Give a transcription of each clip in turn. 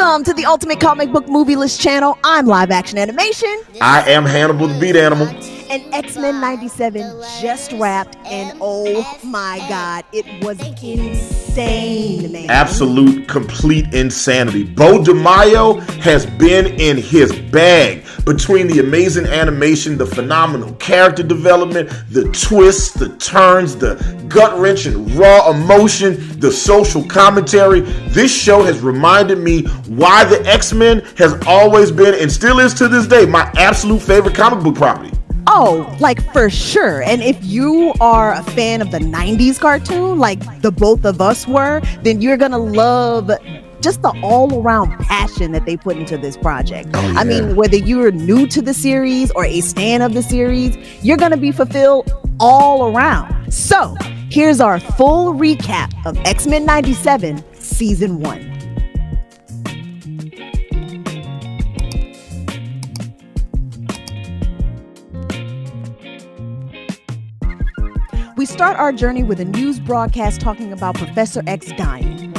Welcome to the Ultimate Comic Book Movie List channel. I'm Live Action Animation. I am Hannibal the Beat Animal. And X Men 97 just wrapped, and oh my god, it was insane, man. Absolute, complete insanity. Beau DeMayo has been in his bag between the amazing animation, the phenomenal character development, the twists, the turns, the gut wrenching raw emotion, the social commentary. This show has reminded me why the X Men has always been and still is to this day my absolute favorite comic book property. Oh, like for sure. And if you are a fan of the 90s cartoon, like the both of us were, then you're going to love just the all around passion that they put into this project. Oh, I mean, whether you're new to the series or a stan of the series, you're going to be fulfilled all around. So, here's our full recap of X Men 97 Season 1. We start our journey with a news broadcast talking about Professor X dying.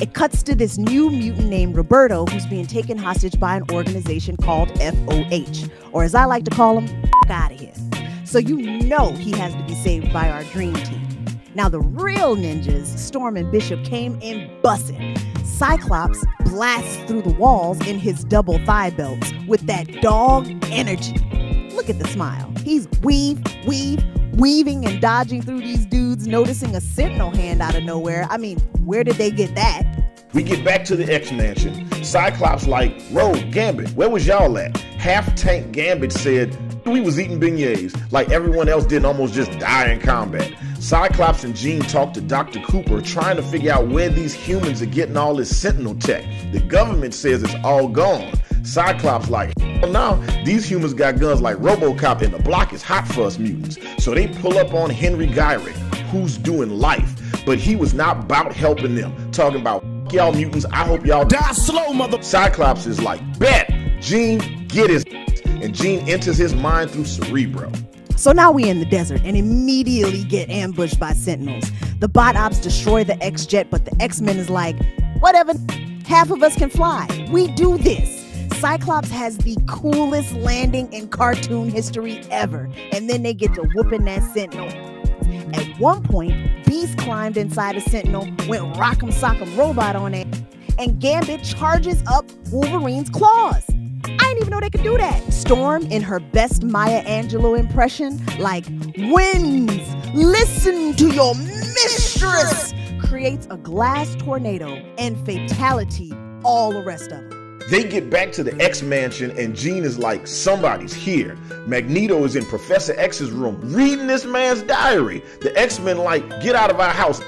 It cuts to this new mutant named Roberto who's being taken hostage by an organization called FOH, or as I like to call him, out of here. So you know he has to be saved by our dream team. Now the real ninjas, Storm and Bishop, came in bussing. Cyclops blasts through the walls in his double thigh belts with that dog energy. Look at the smile. He's weave, weave, weaving and dodging through these dudes, noticing a sentinel hand out of nowhere. I mean, where did they get that? We get back to the X Mansion. Cyclops like, Rogue, Gambit, where was y'all at? Half Tank Gambit said, we was eating beignets like everyone else did and almost just die in combat. Cyclops and Jean talk to Dr. Cooper trying to figure out where these humans are getting all this Sentinel tech. The government says it's all gone. Cyclops like, hell no, these humans got guns like Robocop and the block is hot for us mutants. So they pull up on Henry Gyrich, who's doing life, but he was not about helping them. Talking about, y'all mutants, I hope y'all die slow, mother. Cyclops is like, bet, Jean, get his and Jean enters his mind through Cerebro. So now we in the desert and immediately get ambushed by sentinels. The bot ops destroy the X jet, but the X Men is like, whatever, half of us can fly. We do this. Cyclops has the coolest landing in cartoon history ever, and then they get to whooping that sentinel. At one point, Beast climbed inside a sentinel, went rock'em sock'em robot on it, and Gambit charges up Wolverine's claws. I didn't even know they could do that. Storm, in her best Maya Angelou impression, like winds, listen to your mistress, creates a glass tornado and fatality, all the rest of it. They get back to the X mansion, and Jean is like, somebody's here. Magneto is in Professor X's room reading this man's diary. The X Men, like, get out of our house.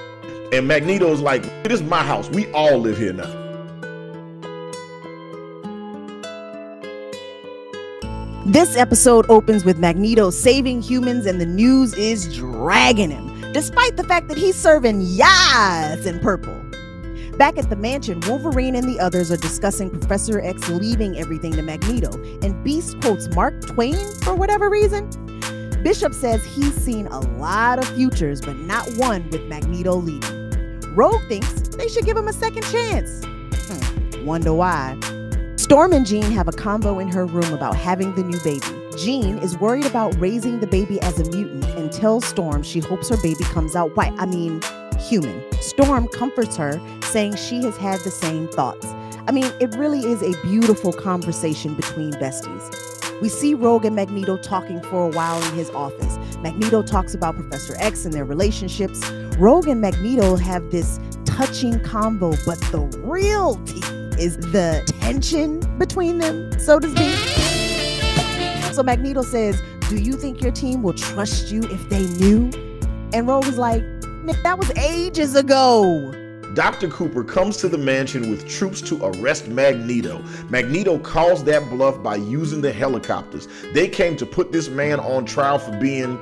And Magneto's like, this is my house. We all live here now. This episode opens with Magneto saving humans, and the news is dragging him, despite the fact that he's serving yas in purple. Back at the mansion, Wolverine and the others are discussing Professor X leaving everything to Magneto, and Beast quotes Mark Twain for whatever reason. Bishop says he's seen a lot of futures, but not one with Magneto leaving. Rogue thinks they should give him a second chance. Hmm, wonder why. Storm and Jean have a combo in her room about having the new baby. Jean is worried about raising the baby as a mutant and tells Storm she hopes her baby comes out white. I mean, human. Storm comforts her, saying she has had the same thoughts. I mean, it really is a beautiful conversation between besties. We see Rogue and Magneto talking for a while in his office. Magneto talks about Professor X and their relationships. Rogue and Magneto have this touching combo, but the real tea is the tension between them, so to speak. So Magneto says, Do you think your team will trust you if they knew? And Rogue is like, that was ages ago. Dr. Cooper comes to the mansion with troops to arrest Magneto. Magneto calls that bluff by using the helicopters. They came to put this man on trial for being,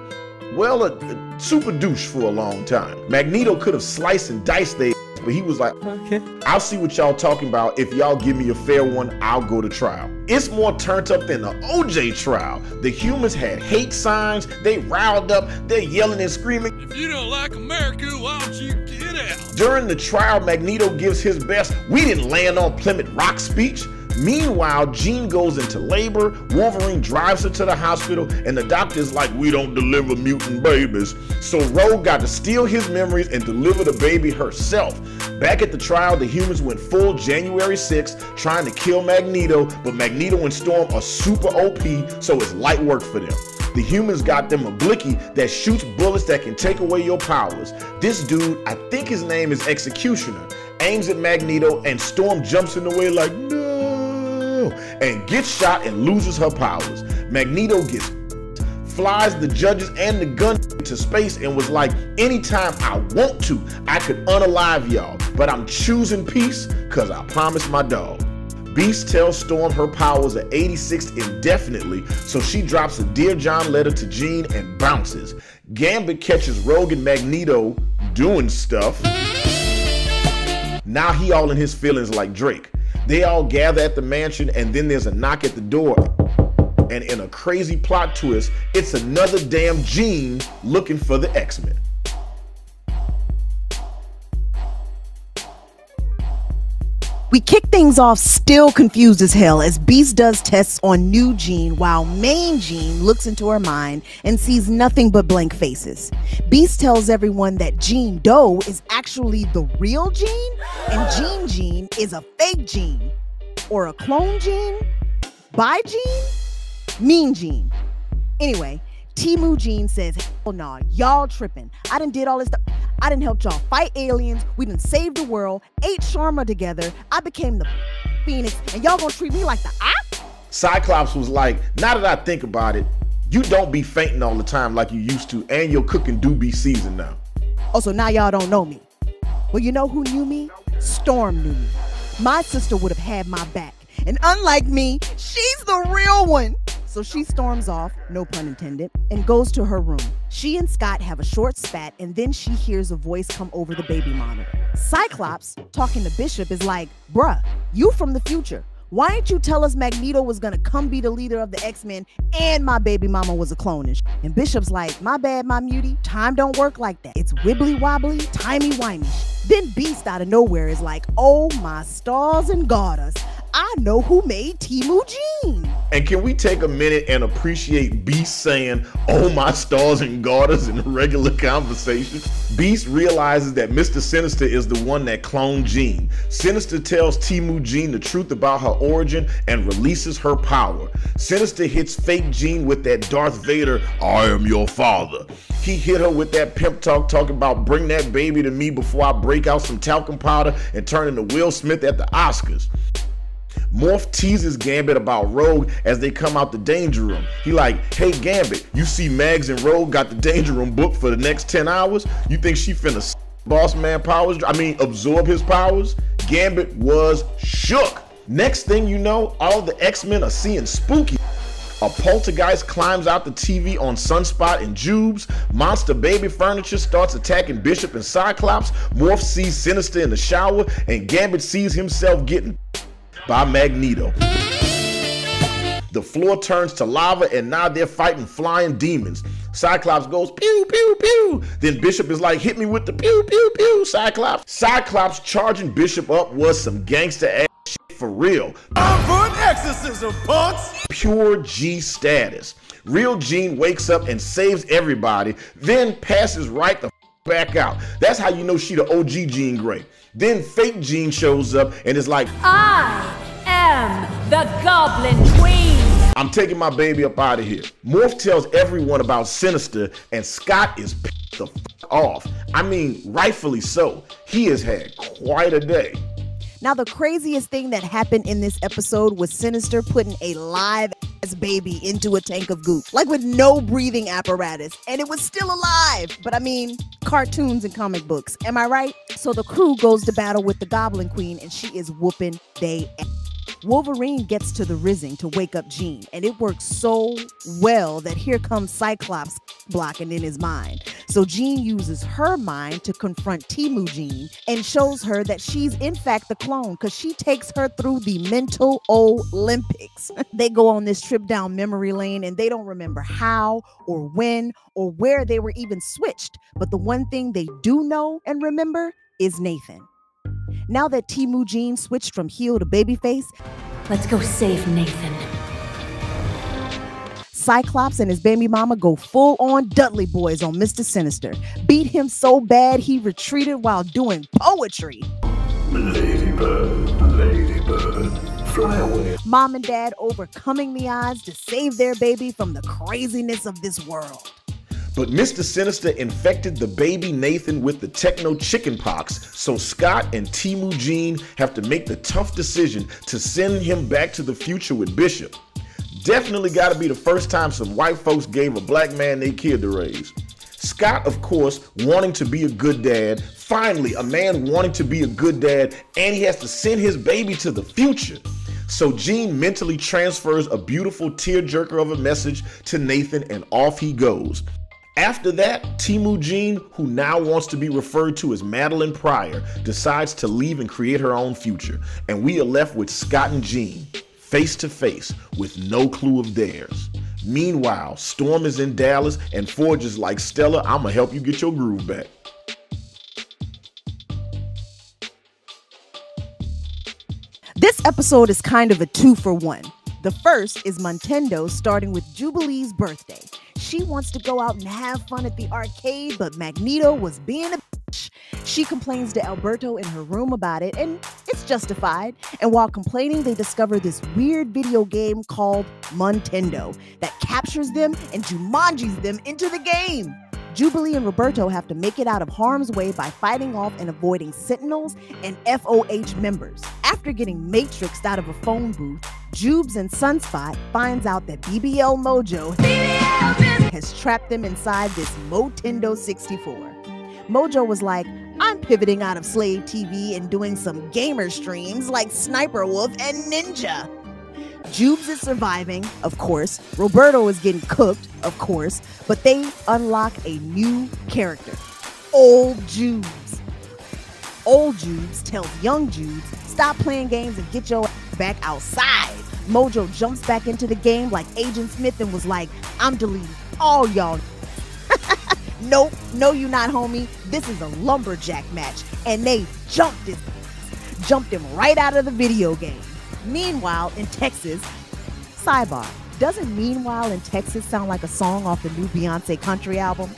well, a, a super douche for a long time. Magneto could have sliced and diced their but he was like, okay. I'll see what y'all talking about. If y'all give me a fair one, I'll go to trial. It's more turned up than the OJ trial. The humans had hate signs, they riled up, they're yelling and screaming. If you don't like America, why don't you get out? During the trial, Magneto gives his best, we didn't land on Plymouth Rock speech. Meanwhile, Jean goes into labor, Wolverine drives her to the hospital, and the doctor's like, we don't deliver mutant babies. So Rogue got to steal his memories and deliver the baby herself. Back at the trial, the humans went full January 6th trying to kill Magneto, but Magneto and Storm are super OP, so it's light work for them. The humans got them a blicky that shoots bullets that can take away your powers. This dude, I think his name is Executioner, aims at Magneto and Storm jumps in the way like, no and gets shot and loses her powers. Magneto gets flies the judges and the gun to space and was like, anytime I want to, I could unalive y'all, but I'm choosing peace because I promised my dog. Beast tells Storm her powers are 86 indefinitely, so she drops a Dear John letter to Jean and bounces. Gambit catches Rogue and Magneto doing stuff. Now he all in his feelings like Drake. They all gather at the mansion, and then there's a knock at the door. And in a crazy plot twist, it's another damn Jean looking for the X Men. We kick things off still confused as hell as Beast does tests on new Jean while main Jean looks into her mind and sees nothing but blank faces. Beast tells everyone that Jean Doe is actually the real Jean and Jean Jean is a fake Jean or a clone Jean, by Jean, mean Jean. Anyway, Temu Jean says, hell nah, y'all tripping. I didn't did all this stuff. I didn't help y'all fight aliens. We didn't save the world, ate Sharma together. I became the Phoenix, and y'all gonna treat me like the op? Cyclops was like, now that I think about it, you don't be fainting all the time like you used to, and your cooking do be seasoned now. Oh, so now y'all don't know me. Well, you know who knew me? Storm knew me. My sister would have had my back. And unlike me, she's the real one. So she storms off, no pun intended, and goes to her room. She and Scott have a short spat, and then she hears a voice come over the baby monitor. Cyclops, talking to Bishop, is like, Bruh, you from the future. Why didn't you tell us Magneto was gonna come be the leader of the X-Men and my baby mama was a clone? And Bishop's like, my bad, my mutie. Time don't work like that. It's wibbly wobbly, timey wimey. Then Beast out of nowhere is like, oh my stars and garters. I know who made Temu Jean. And can we take a minute and appreciate Beast saying, oh my stars and garters in a regular conversation? Beast realizes that Mr. Sinister is the one that cloned Jean. Sinister tells Temu Jean the truth about her origin and releases her power. Sinister hits fake Jean with that Darth Vader, I am your father. He hit her with that pimp talk, talking about bring that baby to me before I break out some talcum powder and turn into Will Smith at the Oscars. Morph teases Gambit about Rogue as they come out the danger room. He like, hey Gambit, you see Mags and Rogue got the danger room booked for the next 10 hours? You think she finna boss man powers? I mean, absorb his powers? Gambit was shook. Next thing you know, all the X-Men are seeing spooky. A poltergeist climbs out the TV on Sunspot and Jubes. Monster Baby Furniture starts attacking Bishop and Cyclops. Morph sees Sinister in the shower, and Gambit sees himself getting by Magneto. The floor turns to lava and now they're fighting flying demons. Cyclops goes pew pew pew. Then Bishop is like, hit me with the pew pew pew. Cyclops. Cyclops charging Bishop up was some gangster ass shit for real. I'm for an exorcism, punks. Pure G status. Real Jean wakes up and saves everybody, then passes right the back out. That's how you know she the OG Jean Grey. Then fake Jean shows up and is like, I am the Goblin Queen. I'm taking my baby up out of here. Morph tells everyone about Sinister, and Scott is the fuck off. I mean, rightfully so. He has had quite a day. Now, the craziest thing that happened in this episode was Sinister putting a live ass baby into a tank of goop, like with no breathing apparatus, and it was still alive. But I mean, cartoons and comic books, am I right? So the crew goes to battle with the Goblin Queen, and she is whooping they ass. Wolverine gets to the Rising to wake up Jean, and it works so well that here comes Cyclops blocking in his mind. So Jean uses her mind to confront Temu Jean and shows her that she's in fact the clone because she takes her through the mental Olympics. they go on this trip down memory lane and they don't remember how or when or where they were even switched. But the one thing they do know and remember is Nathan. Now that Temu Jean switched from heel to babyface, Let's go save Nathan. Cyclops and his baby mama go full on Dudley boys on Mr. Sinister. Beat him so bad he retreated while doing poetry. Ladybird, ladybird, fly away. Mom and dad overcoming the odds to save their baby from the craziness of this world. But Mr. Sinister infected the baby Nathan with the techno chickenpox, so Scott and Temu Jean have to make the tough decision to send him back to the future with Bishop. Definitely got to be the first time some white folks gave a black man their kid to raise. Scott, of course, wanting to be a good dad. Finally, a man wanting to be a good dad, and he has to send his baby to the future. So Jean mentally transfers a beautiful tearjerker of a message to Nathan, and off he goes. After that, Temu Jean, who now wants to be referred to as Madeline Pryor, decides to leave and create her own future, and we are left with Scott and Jean, face to face, with no clue of theirs. Meanwhile, Storm is in Dallas, and Forge is like, Stella, I'm gonna help you get your groove back. This episode is kind of a two for one. The first is Motendo starting with Jubilee's birthday. She wants to go out and have fun at the arcade, but Magneto was being a bitch. She complains to Alberto in her room about it, and it's justified. And while complaining, they discover this weird video game called Motendo that captures them and Jumanjis them into the game. Jubilee and Roberto have to make it out of harm's way by fighting off and avoiding Sentinels and FOH members. After getting matrixed out of a phone booth, Jubes and Sunspot finds out that BBL Mojo has trapped them inside this Motendo 64. Mojo was like, I'm pivoting out of Slave TV and doing some gamer streams like Sniper Wolf and Ninja. Jubes is surviving, of course. Roberto is getting cooked, of course. But they unlock a new character Old Jubes. Old Jubes tells young Jubes, stop playing games and get your back outside. Mojo jumps back into the game like Agent Smith and was like, I'm deleting all y'all. nope, no, you not, homie. This is a lumberjack match. And they jumped his jumped him right out of the video game. Meanwhile, in Texas, sidebar, doesn't Meanwhile in Texas sound like a song off the new Beyonce country album?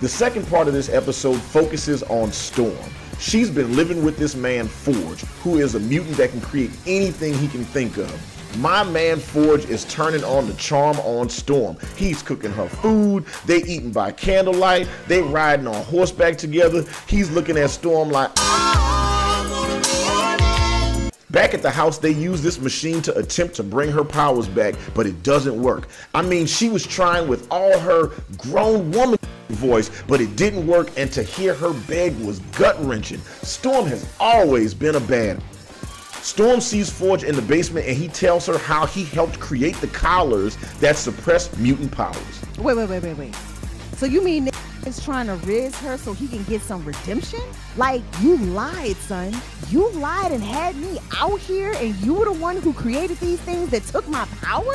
The second part of this episode focuses on Storm. She's been living with this man, Forge, who is a mutant that can create anything he can think of. My man Forge is turning on the charm on Storm. He's cooking her food, they eating by candlelight, they riding on horseback together. He's looking at Storm like, ah. Back at the house, they use this machine to attempt to bring her powers back, but it doesn't work. I mean, she was trying with all her grown woman voice, but it didn't work, and to hear her beg was gut wrenching. Storm has always been a bad. Storm sees Forge in the basement and he tells her how he helped create the collars that suppress mutant powers. Wait, wait, wait, wait, wait. So you mean is trying to riz her so he can get some redemption? Like you lied, son. You lied and had me out here, and you were the one who created these things that took my power?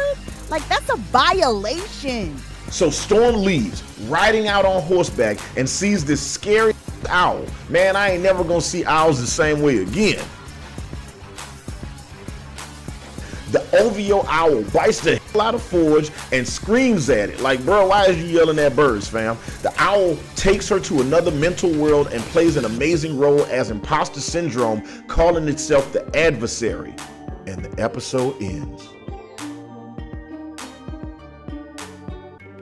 Like that's a violation. So Storm leaves, riding out on horseback, and sees this scary owl. Man, I ain't never gonna see owls the same way again. The OVO owl bites the hell out of Forge and screams at it. Like, bro, why is you yelling at birds, fam? The owl takes her to another mental world and plays an amazing role as imposter syndrome, calling itself the adversary. And the episode ends.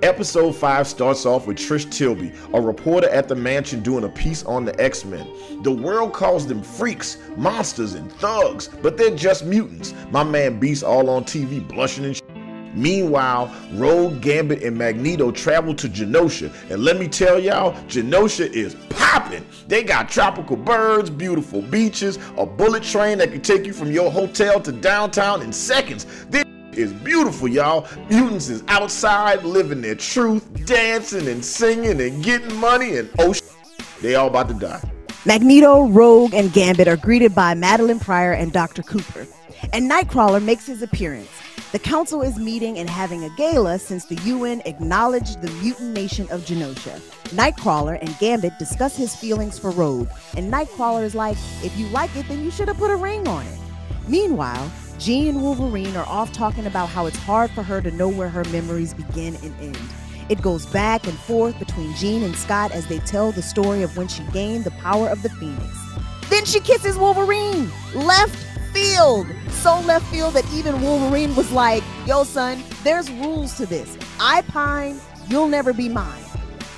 Episode 5 starts off with Trish Tilby, a reporter at the mansion doing a piece on the X Men. The world calls them freaks, monsters, and thugs, but they're just mutants. My man Beast all on TV blushing and Meanwhile, Rogue, Gambit, and Magneto travel to Genosha, and let me tell y'all, Genosha is popping. They got tropical birds, beautiful beaches, a bullet train that can take you from your hotel to downtown in seconds. This is beautiful, y'all. Mutants is outside living their truth, dancing and singing and getting money, and oh, they all about to die. Magneto, Rogue, and Gambit are greeted by Madeline Pryor and Dr. Cooper. And Nightcrawler makes his appearance. The council is meeting and having a gala since the UN acknowledged the mutant nation of Genosha. Nightcrawler and Gambit discuss his feelings for Rogue, and Nightcrawler is like, if you like it, then you should have put a ring on it. Meanwhile, Jean and Wolverine are off talking about how it's hard for her to know where her memories begin and end. It goes back and forth between Jean and Scott as they tell the story of when she gained the power of the Phoenix. Then she kisses Wolverine. Left field. So left field that even Wolverine was like, yo, son, there's rules to this. I pine, you'll never be mine.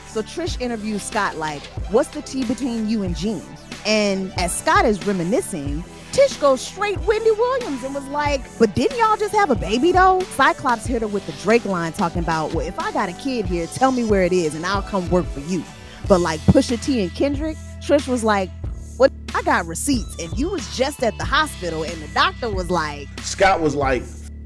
So Trish interviews Scott like, what's the tea between you and Jean? And as Scott is reminiscing, Tish goes straight Wendy Williams and was like, but didn't y'all just have a baby though? Cyclops hit her with the Drake line talking about, well, if I got a kid here, tell me where it is and I'll come work for you. But like Pusha T and Kendrick, Trish was like, what? I got receipts and you was just at the hospital and the doctor was like, Scott was like,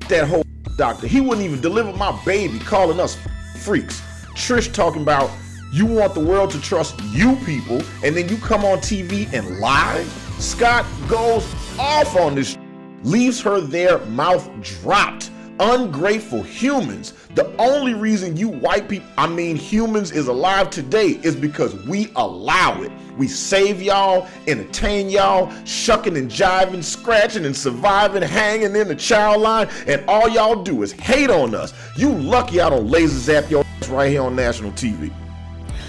that whole doctor. He wouldn't even deliver my baby, calling us freaks. Trish talking about you want the world to trust you people, and then you come on TV and lie. Scott goes off on this, leaves her there, mouth dropped. Ungrateful humans. The only reason you white people, I mean humans, is alive today is because we allow it. We save y'all, entertain y'all, shucking and jiving, scratching and surviving, hanging in the child line, and all y'all do is hate on us. You lucky I don't laser zap your ass right here on national TV.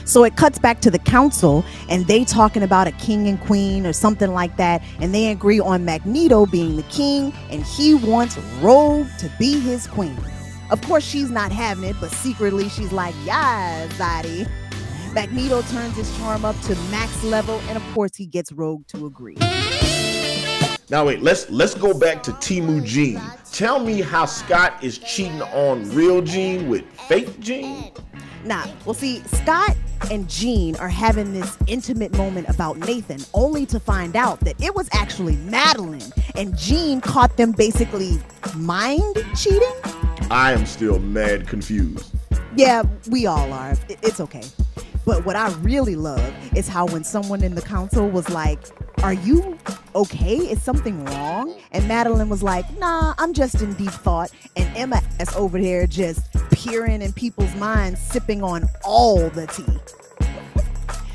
So it cuts back to the council and they talking about a king and queen or something like that. And they agree on Magneto being the king and he wants Rogue to be his queen. Of course, she's not having it, but secretly she's like, yeah, Zaddy. Magneto turns his charm up to max level, and of course he gets Rogue to agree. Now wait, let's let's go back to Temu Jean. Tell me how Scott is cheating on real Jean with fake Jean. Nah, well, see, Scott and Jean are having this intimate moment about Nathan, only to find out that it was actually Madeline, and Jean caught them basically mind cheating. I am still mad confused. Yeah, we all are. It's okay. But what I really love is how when someone in the council was like, Are you okay? Is something wrong? And Madeline was like, Nah, I'm just in deep thought. And Emma is over there just peering in people's minds, sipping on all the tea.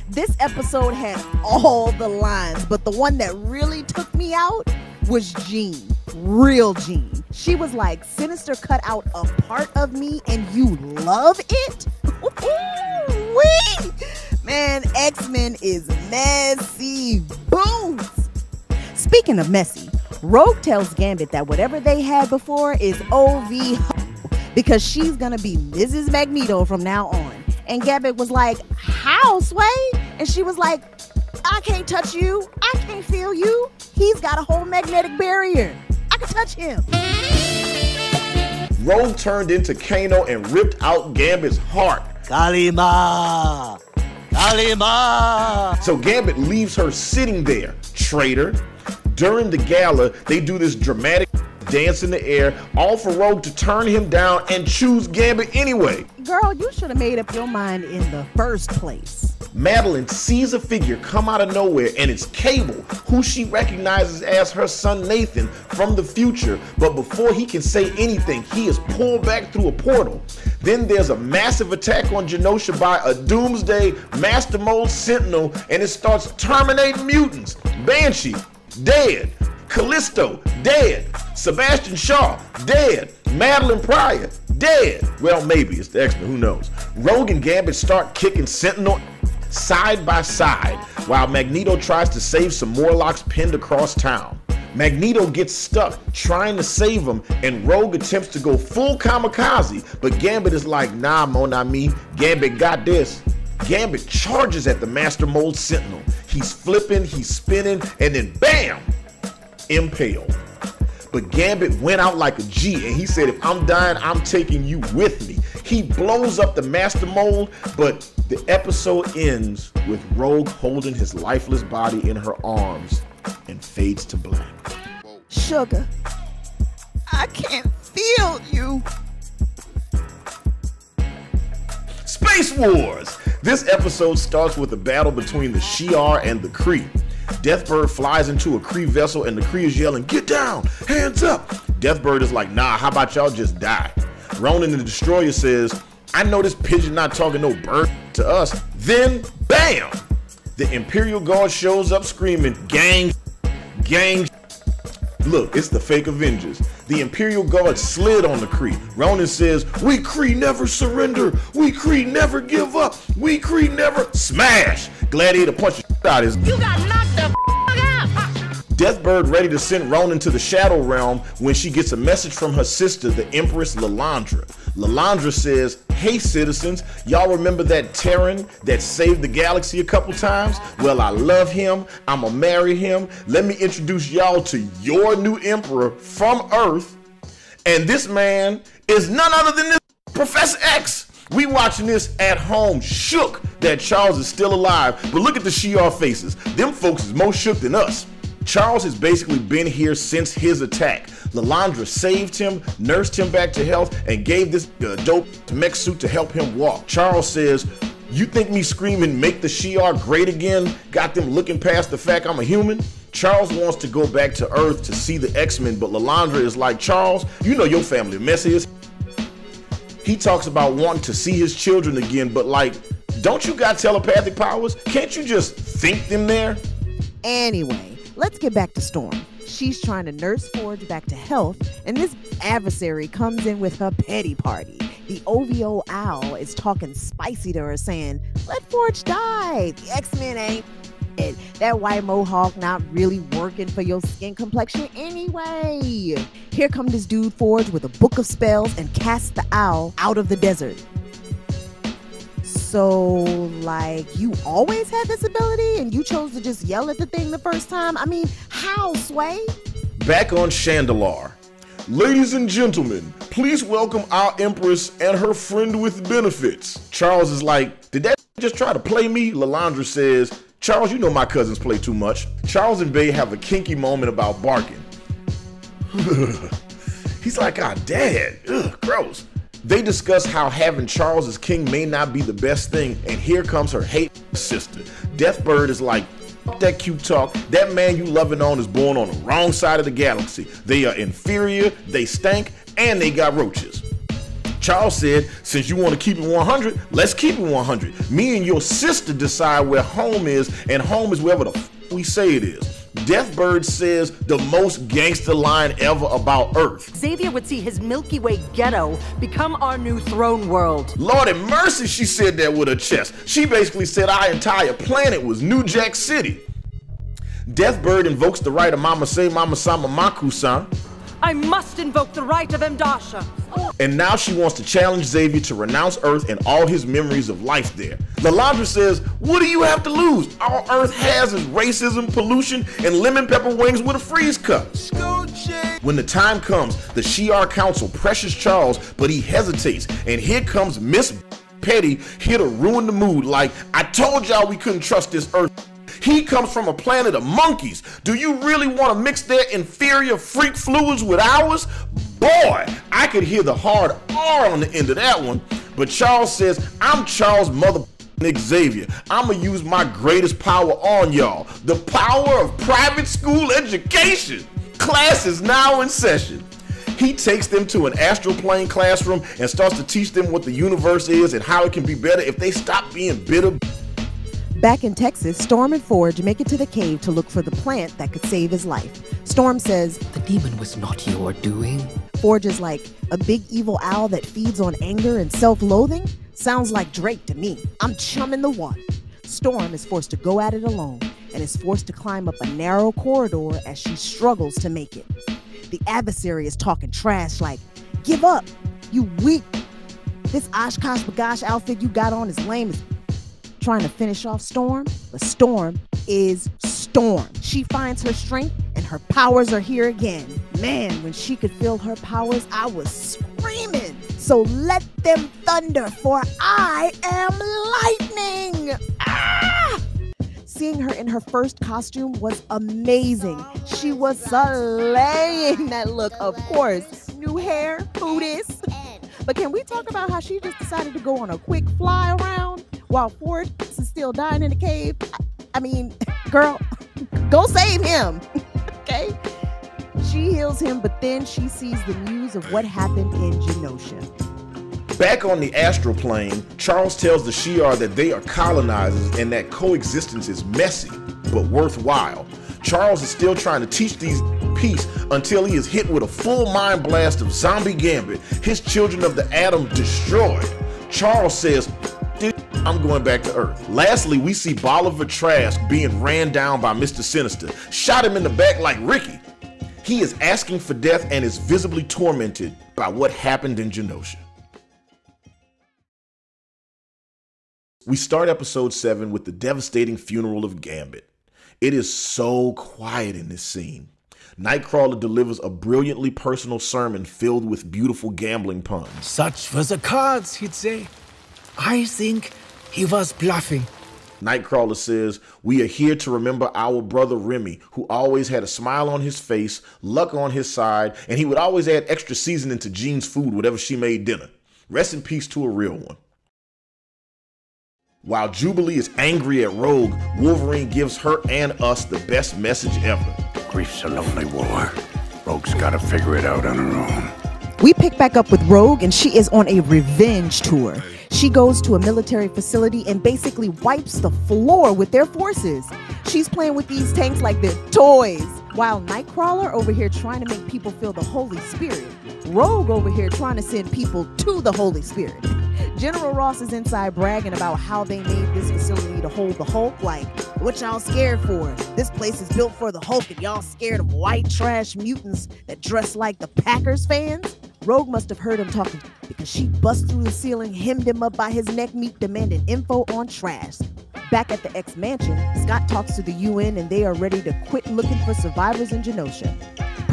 this episode had all the lines, but the one that really took me out was Jean. Real Jean. She was like, Sinister cut out a part of me and you love it? Man, X Men is messy boots. Speaking of messy, Rogue tells Gambit that whatever they had before is OV because she's gonna be Mrs. Magneto from now on. And Gambit was like, How, Sway? And she was like, I can't touch you. I can't feel you. He's got a whole magnetic barrier. I can touch him. Rogue turned into Kano and ripped out Gambit's heart. Kalima! Kalima! So Gambit leaves her sitting there, traitor. During the gala, they do this dramatic dance in the air, all for Rogue to turn him down and choose Gambit anyway. Girl, you should have made up your mind in the first place. Madeline sees a figure come out of nowhere and it's Cable, who she recognizes as her son Nathan from the future. But before he can say anything, he is pulled back through a portal. Then there's a massive attack on Genosha by a Doomsday Master Mold Sentinel and it starts terminating mutants. Banshee, dead. Callisto, dead. Sebastian Shaw, dead. Madeline Pryor, dead. Well, maybe it's the X-Men, who knows. Rogue and Gambit start kicking Sentinel side by side while Magneto tries to save some Morlocks pinned across town. Magneto gets stuck trying to save him, and Rogue attempts to go full kamikaze, but Gambit is like, nah, mon ami, Gambit got this. Gambit charges at the Master Mold Sentinel. He's flipping, he's spinning, and then bam! Impaled. But Gambit went out like a G and he said, if I'm dying, I'm taking you with me. He blows up the Master Mold, but the episode ends with Rogue holding his lifeless body in her arms and fades to black. Sugar, I can't feel you. Space Wars! This episode starts with a battle between the Shi'ar and the Kree. Deathbird flies into a Kree vessel and the Kree is yelling, Get down! Hands up! Deathbird is like, Nah, how about y'all just die? Ronan the Destroyer says, I know this pigeon not talking no bird to us. Then, bam! The Imperial Guard shows up screaming, Gang, gang. Look, it's the fake Avengers. The Imperial Guard slid on the Kree. Ronan says, We Kree never surrender. We Kree never give up. We Kree never smash. Gladiator punches out his. You got knocked the. Deathbird ready to send Ronan to the Shadow Realm when she gets a message from her sister, the Empress Lalandra. Lalandra says, Hey citizens, y'all remember that Terran that saved the galaxy a couple times? Well, I love him. I'ma marry him. Let me introduce y'all to your new emperor from Earth. And this man is none other than this Professor X. We watching this at home, shook that Charles is still alive. But look at the Shi'ar faces. Them folks is more shook than us. Charles has basically been here since his attack. Lalandra saved him, nursed him back to health, and gave this uh, dope mech suit to help him walk. Charles says, You think me screaming, make the Shi'ar great again, got them looking past the fact I'm a human? Charles wants to go back to Earth to see the X-Men, but Lalandra is like, Charles, you know your family mess is. He talks about wanting to see his children again, but like, don't you got telepathic powers? Can't you just think them there? Anyway, let's get back to Storm. She's trying to nurse Forge back to health, and this adversary comes in with her petty party. The OVO owl is talking spicy to her, saying, Let Forge die. The X Men ain't. It. That white mohawk not really working for your skin complexion anyway. Here come this dude Forge with a book of spells and casts the owl out of the desert. So, like, you always had this ability and you chose to just yell at the thing the first time? I mean, how, Sway? Back on Chandelar. Ladies and gentlemen, please welcome our Empress and her friend with benefits. Charles is like, Did that just try to play me? Lalandra says, Charles, you know my cousins play too much. Charles and Bay have a kinky moment about barking. He's like, ah, dad, ugh, gross. They discuss how having Charles as king may not be the best thing, and here comes her hate sister. Deathbird is like, that cute talk. That man you loving on is born on the wrong side of the galaxy. They are inferior, they stank, and they got roaches. Charles said, since you want to keep it 100, let's keep it 100. Me and your sister decide where home is, and home is wherever the f- we say it is. Deathbird says the most gangster line ever about Earth. Xavier would see his Milky Way ghetto become our new throne world. Lord have mercy, she said that with her chest. She basically said our entire planet was New Jack City. Deathbird invokes the right of Mama Say Mama Sama Maku-san, I must invoke the right of Mdasha. and now she wants to challenge Xavier to renounce Earth and all his memories of life there. Lalandra says, What do you have to lose? All Earth has is racism, pollution, and lemon pepper wings with a freeze cup. When the time comes, the Shi'ar Council pressures Charles, but he hesitates, and here comes Miss Petty here to ruin the mood like, I told y'all we couldn't trust this Earth. He comes from a planet of monkeys. Do you really want to mix their inferior freak fluids with ours? Boy, I could hear the hard R on the end of that one. But Charles says, I'm Charles mother Xavier. I'ma use my greatest power on y'all. The power of private school education. Class is now in session. He takes them to an astral plane classroom and starts to teach them what the universe is and how it can be better if they stop being bitter. Back in Texas, Storm and Forge make it to the cave to look for the plant that could save his life. Storm says, The demon was not your doing. Forge is like a big evil owl that feeds on anger and self loathing? Sounds like Drake to me. I'm chumming the one. Storm is forced to go at it alone and is forced to climb up a narrow corridor as she struggles to make it. The adversary is talking trash like, Give up, you weak. This OshKosh B'gosh outfit you got on is lame as trying to finish off Storm, but Storm is Storm. She finds her strength and her powers are here again. Man, when she could feel her powers, I was screaming. So let them thunder, for I am lightning. Ah! Seeing her in her first costume was amazing. She was slaying that look, of course. New hair, booties. But can we talk about how she just decided to go on a quick fly around while Forge is still dying in the cave? I, mean, girl, Go save him. okay? She heals him, but then she sees the news of what happened in Genosha. Back on the astral plane, Charles tells the Shi'ar that they are colonizers and that coexistence is messy, but worthwhile. Charles is still trying to teach these peace until he is hit with a full mind blast of zombie gambit, his children of the atom destroyed. Charles says, I'm going back to Earth. Lastly, we see Bolivar Trask being ran down by Mr. Sinister. Shot him in the back like Ricky. He is asking for death and is visibly tormented by what happened in Genosha. We start episode 7 with the devastating funeral of Gambit. It is so quiet in this scene. Nightcrawler delivers a brilliantly personal sermon filled with beautiful gambling puns. Such was the cards, he'd say. I think he was bluffing. Nightcrawler says, We are here to remember our brother Remy, who always had a smile on his face, luck on his side, and he would always add extra seasoning to Jean's food whatever she made dinner. Rest in peace to a real one. While Jubilee is angry at Rogue, Wolverine gives her and us the best message ever. Grief's a lonely war. Rogue's gotta figure it out on her own. We pick back up with Rogue, and she is on a revenge tour. She goes to a military facility and basically wipes the floor with their forces. She's playing with these tanks like they're toys, while Nightcrawler over here trying to make people feel the Holy Spirit. Rogue over here trying to send people to the Holy Spirit. General Ross is inside bragging about how they made this facility to hold the Hulk. Like, what y'all scared for? This place is built for the Hulk, and y'all scared of white trash mutants that dress like the Packers fans? Rogue must have heard him talking because she bust through the ceiling, hemmed him up by his neck meat, demanding info on Trask. Back at the X Mansion, Scott talks to the UN and they are ready to quit looking for survivors in Genosha.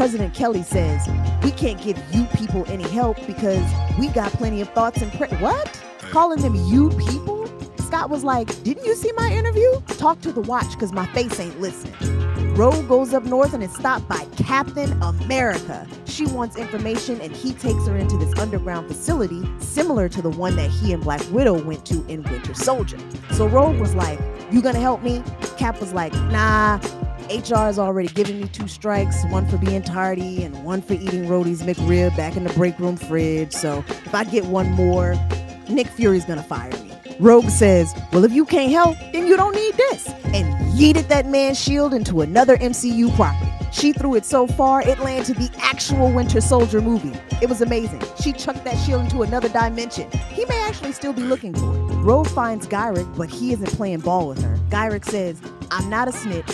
President Kelly says, We can't give you people any help because we got plenty of thoughts and pre- what? Calling them you people? Scott was like, Didn't you see my interview? Talk to the watch because my face ain't listening. Rogue goes up north and is stopped by Captain America. She wants information and he takes her into this underground facility similar to the one that he and Black Widow went to in Winter Soldier. So Rogue was like, You gonna help me? Cap was like, Nah, HR has already given me two strikes, one for being tardy and one for eating Rhodey's McRib back in the break room fridge. So if I get one more, Nick Fury's gonna fire me. Rogue says, Well, if you can't help, then you don't need this. And yeeted that man's shield into another MCU property. She threw it so far, it landed the actual Winter Soldier movie. It was amazing. She chucked that shield into another dimension. He may actually still be looking for it. Rogue finds Gyrich, but he isn't playing ball with her. Gyrich says, I'm not a snitch.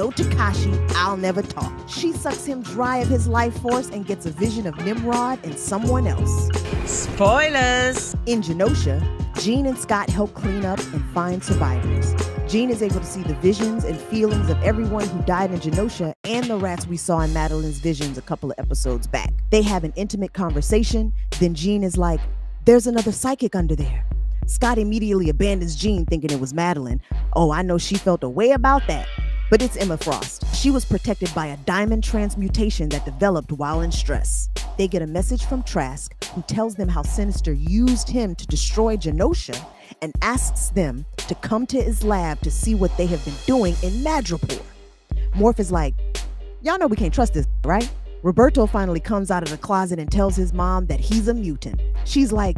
No Takashi, I'll never talk. She sucks him dry of his life force and gets a vision of Nimrod and someone else. Spoilers! In Genosha, Jean and Scott help clean up and find survivors. Jean is able to see the visions and feelings of everyone who died in Genosha and the rats we saw in Madeline's visions a couple of episodes back. They have an intimate conversation, then Jean is like, There's another psychic under there. Scott immediately abandons Jean, thinking it was Madeline. Oh, I know she felt a way about that. But it's Emma Frost. She was protected by a diamond transmutation that developed while in stress. They get a message from Trask, who tells them how Sinister used him to destroy Genosha and asks them to come to his lab to see what they have been doing in Madripoor. Morph is like, Y'all know we can't trust this, right? Roberto finally comes out of the closet and tells his mom that he's a mutant. She's like,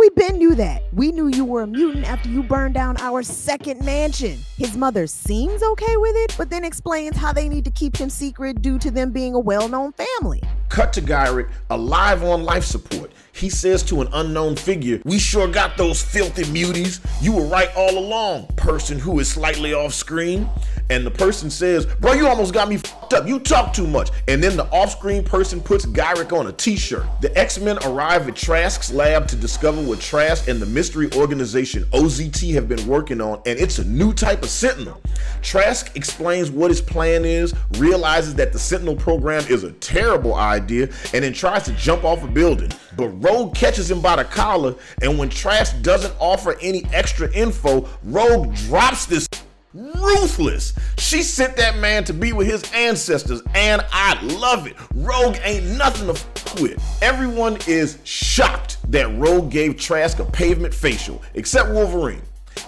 we been knew that. We knew you were a mutant after you burned down our second mansion. His mother seems okay with it, but then explains how they need to keep him secret due to them being a well known family. Cut to Gyrich, alive on life support. He says to an unknown figure, We sure got those filthy muties. You were right all along, person who is slightly off screen. And the person says, Bro, you almost got me fucked up. You talk too much. And then the off screen person puts Gyrich on a t shirt. The X Men arrive at Trask's lab to discover what Trask and the mystery organization OZT have been working on, and it's a new type of Sentinel. Trask explains what his plan is, realizes that the Sentinel program is a terrible idea, and then tries to jump off a building. But Rogue catches him by the collar, and when Trask doesn't offer any extra info, Rogue drops this ruthless. She sent that man to be with his ancestors, and I love it. Rogue ain't nothing to f with. Everyone is shocked that Rogue gave Trask a pavement facial, except Wolverine.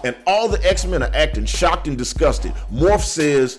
And all the X Men are acting shocked and disgusted. Morph says,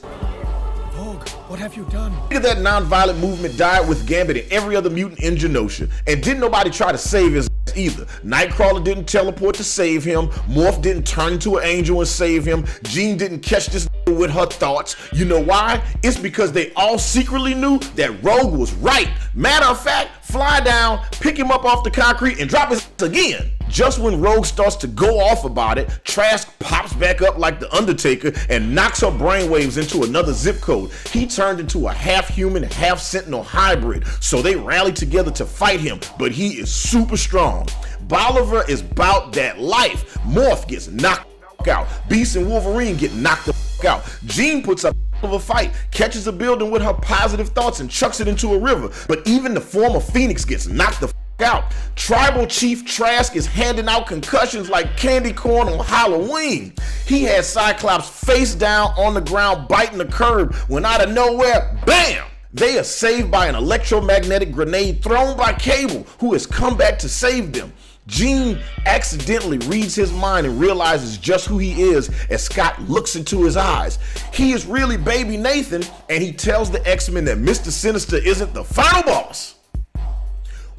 Rogue, what have you done? That non-violent movement died with Gambit and every other mutant in Genosha. And didn't nobody try to save his either. Nightcrawler didn't teleport to save him. Morph didn't turn into an angel and save him. Jean didn't catch this with her thoughts. You know why? It's because they all secretly knew that Rogue was right. Matter of fact, fly down, pick him up off the concrete, and drop his again. Just when Rogue starts to go off about it, Trask pops back up like the Undertaker and knocks her brainwaves into another zip code. He turned into a half human, half sentinel hybrid, so they rally together to fight him, but he is super strong. Bolivar is about that life. Morph gets knocked out. Beast and Wolverine get knocked out. Jean puts up of a fight, catches a building with her positive thoughts and chucks it into a river. But even the former Phoenix gets knocked the out. Tribal Chief Trask is handing out concussions like candy corn on Halloween. He had Cyclops face down on the ground biting the curb when out of nowhere, bam! They are saved by an electromagnetic grenade thrown by Cable, who has come back to save them. Jean accidentally reads his mind and realizes just who he is as Scott looks into his eyes. He is really baby Nathan, and he tells the X-Men that Mr. Sinister isn't the final boss.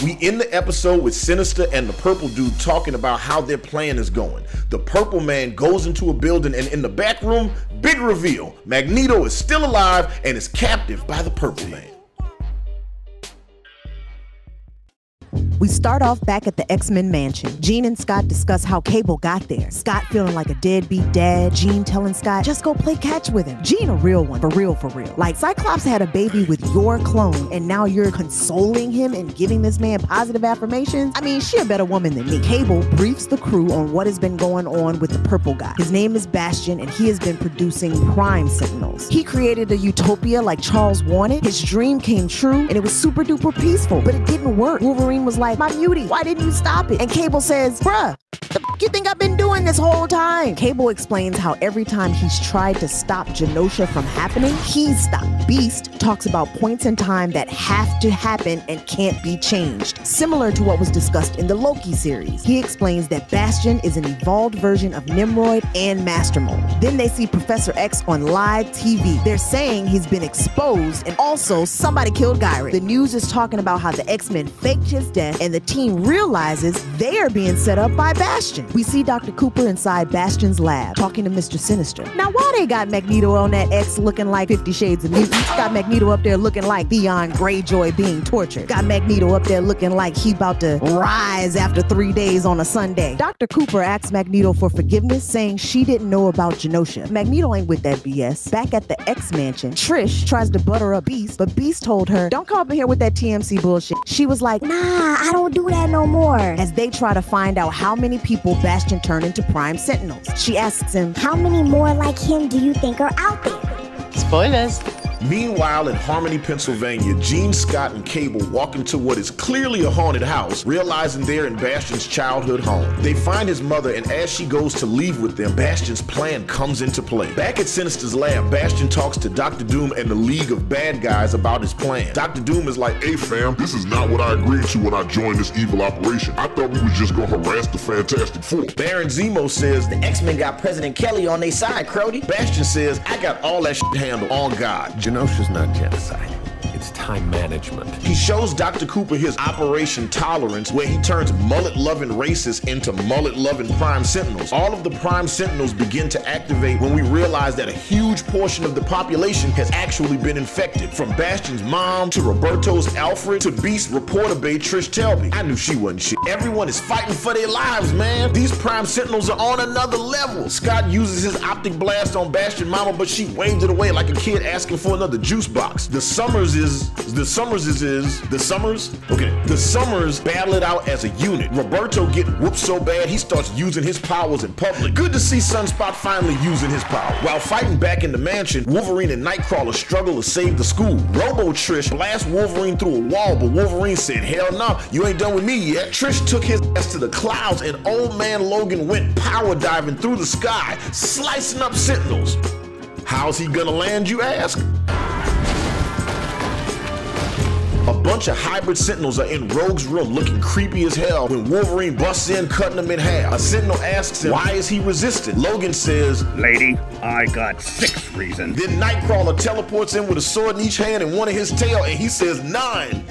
We end the episode with Sinister and the Purple Dude talking about how their plan is going. The Purple Man goes into a building, and in the back room, big reveal Magneto is still alive and is captive by the Purple Man. We start off back at the X-Men mansion. Jean and Scott discuss how Cable got there. Scott feeling like a deadbeat dad. Jean telling Scott, just go play catch with him. Jean a real one, for real, for real. Like Cyclops had a baby with your clone, and now you're consoling him and giving this man positive affirmations. I mean, she a better woman than me. Cable briefs the crew on what has been going on with the purple guy. His name is Bastion, and he has been producing prime signals. He created a utopia like Charles wanted. His dream came true, and it was super duper peaceful, but it didn't work. Wolverine was like, my beauty, why didn't you stop it? And Cable says, bruh, the you think I've been doing this whole time? Cable explains how every time he's tried to stop Genosha from happening, he's stopped. Beast talks about points in time that have to happen and can't be changed, similar to what was discussed in the Loki series. He explains that Bastion is an evolved version of Nimrod and Master Mold. Then they see Professor X on live TV. They're saying he's been exposed and also somebody killed Gyrich. The news is talking about how the X-Men faked his death and the team realizes they are being set up by Bastion. We see Dr. Cooper inside Bastion's lab talking to Mr. Sinister. Now, why they got Magneto on that X looking like Fifty Shades of Mutants? Got Magneto up there looking like Theon Greyjoy being tortured. Got Magneto up there looking like he about to rise after three days on a Sunday. Dr. Cooper asks Magneto for forgiveness, saying she didn't know about Genosha. Magneto ain't with that BS. Back at the X Mansion, Trish tries to butter up Beast, but Beast told her, don't come up in here with that TMC bullshit. She was like, nah, I don't do that no more. As they try to find out how many people Bastion turn into Prime Sentinels, she asks him, How many more like him do you think are out there? Spoilers. Meanwhile, in Harmony, Pennsylvania, Jean Scott and Cable walk into what is clearly a haunted house, realizing they're in Bastion's childhood home. They find his mother, and as she goes to leave with them, Bastion's plan comes into play. Back at Sinister's lab, Bastion talks to Doctor Doom and the League of Bad Guys about his plan. Doctor Doom is like, Hey fam, this is not what I agreed to when I joined this evil operation. I thought we was just gonna harass the Fantastic Four. Baron Zemo says, The X-Men got President Kelly on their side, Crody. Bastion says, I got all that shit handled on God. Genosha's not genocide. Time management. He shows Dr. Cooper his Operation Tolerance, where he turns mullet loving racists into mullet loving Prime Sentinels. All of the Prime Sentinels begin to activate when we realize that a huge portion of the population has actually been infected. From Bastion's mom to Roberto's Alfred to Beast reporter bae Trish Tilby. I knew she wasn't shit. Everyone is fighting for their lives, man. These Prime Sentinels are on another level. Scott uses his optic blast on Bastion Mama, but she waved it away like a kid asking for another juice box. The Summers is the Summers is is the Summers. Okay, the Summers battle it out as a unit. Roberto get whooped so bad he starts using his powers in public. Good to see Sunspot finally using his power. While fighting back in the mansion, Wolverine and Nightcrawler struggle to save the school. Robo Trish blasts Wolverine through a wall, but Wolverine said, "Hell no, nah, you ain't done with me yet." Trish took his ass to the clouds, and Old Man Logan went power diving through the sky, slicing up Sentinels. How's he gonna land, you ask? A bunch of hybrid sentinels are in Rogue's room looking creepy as hell when Wolverine busts in, cutting them in half. A sentinel asks him, why is he resistant? Logan says, Lady, I got six reasons. Then Nightcrawler teleports in with a sword in each hand and one in his tail, and he says, nine.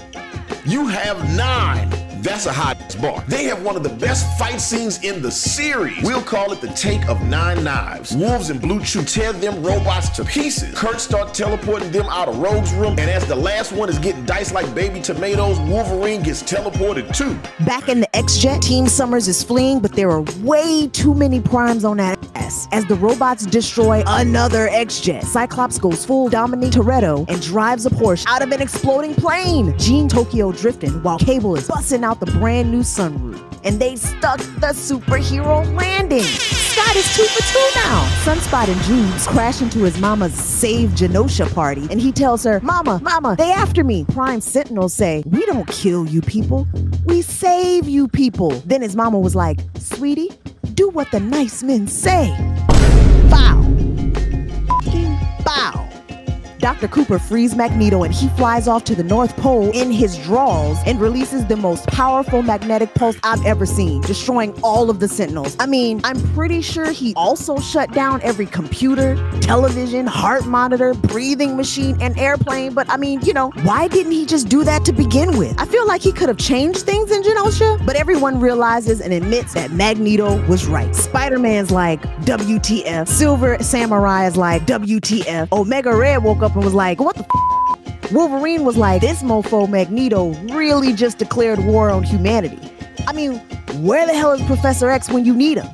You have nine. That's a high bar. They have one of the best fight scenes in the series. We'll call it the take of nine knives. Wolves and Blue Chew tear them robots to pieces. Kurt start teleporting them out of Rogue's room, and as the last one is getting diced like baby tomatoes, Wolverine gets teleported too. Back in the X-Jet, Team Summers is fleeing, but there are way too many primes on that As the robots destroy another X-Jet, Cyclops goes full Dominic Toretto and drives a Porsche out of an exploding plane. Jean Tokyo drifting while Cable is busting out the brand new sunroof. And they stuck the superhero landing. Scott is two for two now. Sunspot and Jubes crash into his mama's Save Genosha party, and he tells her, Mama, Mama, they after me. Prime Sentinels say, We don't kill you people, we save you people. Then his mama was like, Sweetie, do what the nice men say. Bow. Dr. Cooper frees Magneto and he flies off to the North Pole in his drawers and releases the most powerful magnetic pulse I've ever seen, destroying all of the Sentinels. I mean, I'm pretty sure he also shut down every computer, television, heart monitor, breathing machine, and airplane. But I mean, you know, why didn't he just do that to begin with? I feel like he could have changed things in Genosha, but everyone realizes and admits that Magneto was right. Spider Man's like, WTF. Silver Samurai is like, WTF. Omega Red woke up and was like, what the f-? Wolverine was like, this mofo Magneto really just declared war on humanity. I mean, where the hell is Professor X when you need him?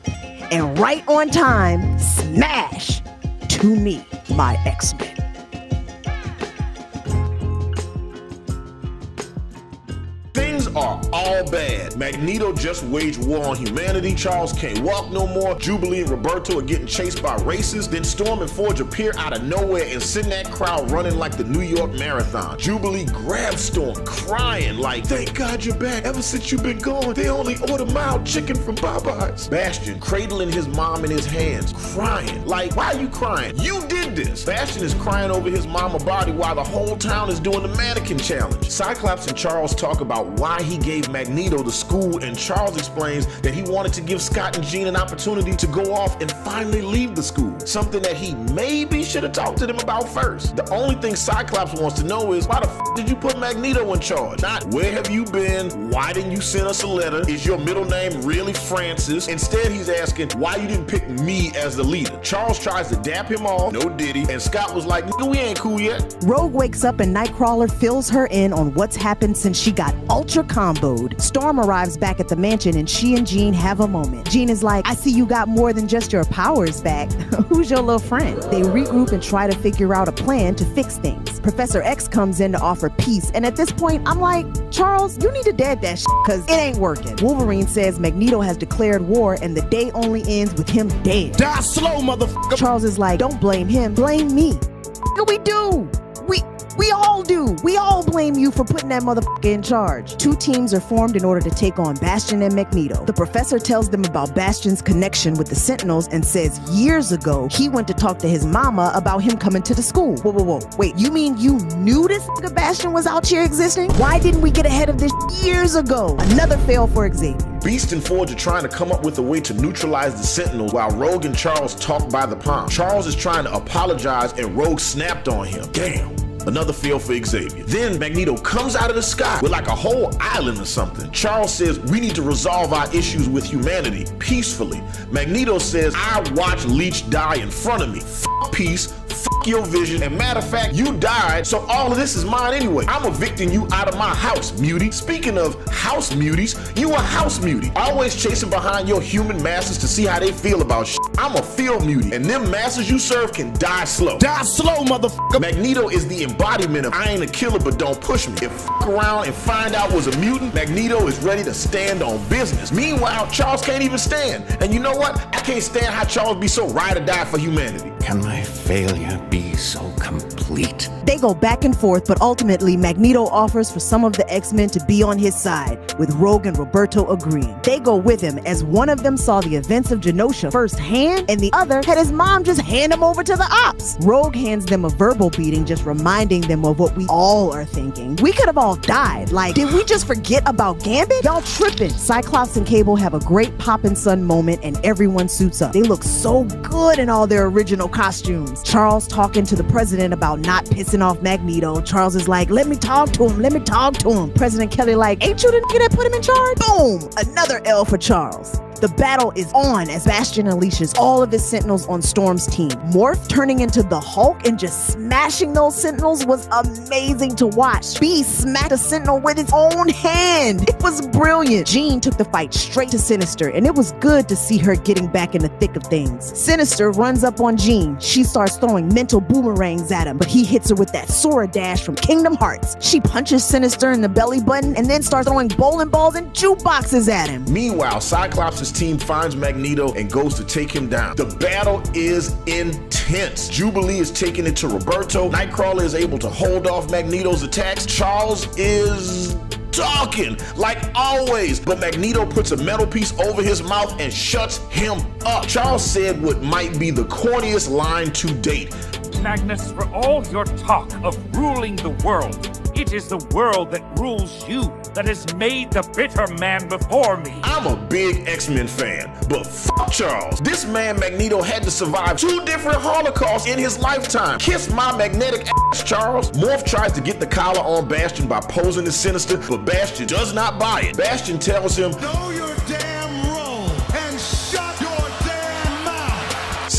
And right on time, smash to me, my X Men. All bad. Magneto just waged war on humanity. Charles can't walk no more. Jubilee and Roberto are getting chased by racists. Then Storm and Forge appear out of nowhere and send that crowd running like the New York Marathon. Jubilee grabs Storm, crying like, "Thank God you're back. Ever since you've been gone, they only order mild chicken from Popeyes." Bastion cradling his mom in his hands, crying like, "Why are you crying? You did this." Bastion is crying over his mama body while the whole town is doing the mannequin challenge. Cyclops and Charles talk about why he gave Magneto the school, and Charles explains that he wanted to give Scott and Jean an opportunity to go off and finally leave the school. Something that he maybe should have talked to them about first. The only thing Cyclops wants to know is why the f did you put Magneto in charge? Not where have you been? Why didn't you send us a letter? Is your middle name really Francis? Instead, he's asking why you didn't pick me as the leader. Charles tries to dap him off, no diddy, and Scott was like, we ain't cool yet. Rogue wakes up and Nightcrawler fills her in on what's happened since she got ultra comboed. Storm arrives back at the mansion and she and Jean have a moment. Jean is like, I see you got more than just your powers back. Who's your little friend? They regroup and try to figure out a plan to fix things. Professor X comes in to offer peace, and at this point, I'm like, Charles, you need to dead that shit because it ain't working. Wolverine says Magneto has declared war and the day only ends with him dead. Die slow, motherfucker. Charles is like, don't blame him, blame me. What do we do? We all do. We all blame you for putting that motherfucker in charge. Two teams are formed in order to take on Bastion and Magneto. The professor tells them about Bastion's connection with the Sentinels and says years ago he went to talk to his mama about him coming to the school. Whoa, whoa, whoa. Wait, you mean you knew this nigga Bastion was out here existing? Why didn't we get ahead of this years ago? Another fail for Xavier. Beast and Forge are trying to come up with a way to neutralize the Sentinel while Rogue and Charles talk by the pond. Charles is trying to apologize and Rogue snapped on him. Damn. Another fail for Xavier. Then Magneto comes out of the sky with like a whole island or something. Charles says we need to resolve our issues with humanity peacefully. Magneto says I watched Leech die in front of me. F peace, your vision, and matter of fact, you died, so all of this is mine anyway. I'm evicting you out of my house, mutie. Speaking of house muties, you a house mutie. Always chasing behind your human masters to see how they feel about shit. I'm a field mutie, and them masters you serve can die slow. Die slow, motherfucker. Magneto is the embodiment of I ain't a killer, but don't push me. If fuck around and find out was a mutant, Magneto is ready to stand on business. Meanwhile, Charles can't even stand. And you know what? I can't stand how Charles be so ride or die for humanity. Can my failure be so complete? They go back and forth, but ultimately, Magneto offers for some of the X Men to be on his side, with Rogue and Roberto agreeing. They go with him as one of them saw the events of Genosha firsthand, and the other had his mom just hand him over to the ops. Rogue hands them a verbal beating, just reminding them of what we all are thinking. We could have all died. Like, did we just forget about Gambit? Y'all tripping. Cyclops and Cable have a great pop and sun moment, and everyone suits up. They look so good in all their original costumes. Charles talking to the president about not pissing off Magneto. Charles is like, let me talk to him, let me talk to him. President Kelly like, ain't you the nigga that put him in charge? Boom, another L for Charles. The battle is on as Bastion unleashes all of his Sentinels on Storm's team. Morph turning into the Hulk and just smashing those Sentinels was amazing to watch. Beast smacked a Sentinel with his own hand. It was brilliant. Jean took the fight straight to Sinister, and it was good to see her getting back in the thick of things. Sinister runs up on Jean. She starts throwing mental boomerangs at him, but he hits her with that Sora dash from Kingdom Hearts. She punches Sinister in the belly button and then starts throwing bowling balls and jukeboxes at him. Meanwhile, Cyclops' team finds Magneto and goes to take him down. The battle is intense. Jubilee is taking it to Roberto. Nightcrawler is able to hold off Magneto's attacks. Charles is talking like always, but Magneto puts a metal piece over his mouth and shuts him up. Charles said what might be the corniest line to date. Magnus, for all your talk of ruling the world, it is the world that rules you that has made the bitter man before me. I'm a big X-Men fan, but fuck Charles. This man Magneto had to survive two different holocausts in his lifetime. Kiss my magnetic ass, Charles. Morph tries to get the collar on Bastion by posing as Sinister, but Bastion does not buy it. Bastion tells him, Know your damn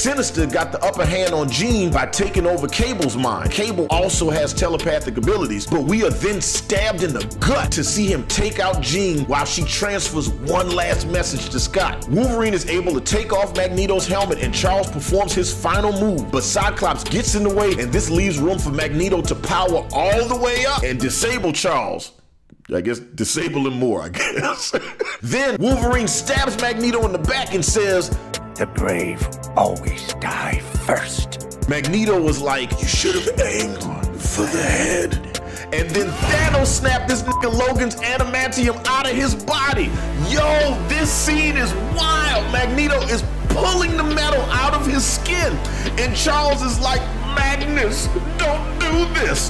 Sinister got the upper hand on Jean by taking over Cable's mind. Cable also has telepathic abilities, but we are then stabbed in the gut to see him take out Jean while she transfers one last message to Scott. Wolverine is able to take off Magneto's helmet and Charles performs his final move, but Cyclops gets in the way and this leaves room for Magneto to power all the way up and disable Charles. I guess disable him more, I guess. then Wolverine stabs Magneto in the back and says, The brave always die first. Magneto was like, You should have aimed for the head. And then Thanos snapped this nigga Logan's adamantium out of his body. Yo, this scene is wild. Magneto is pulling the metal out of his skin. And Charles is like, Magnus, don't do this.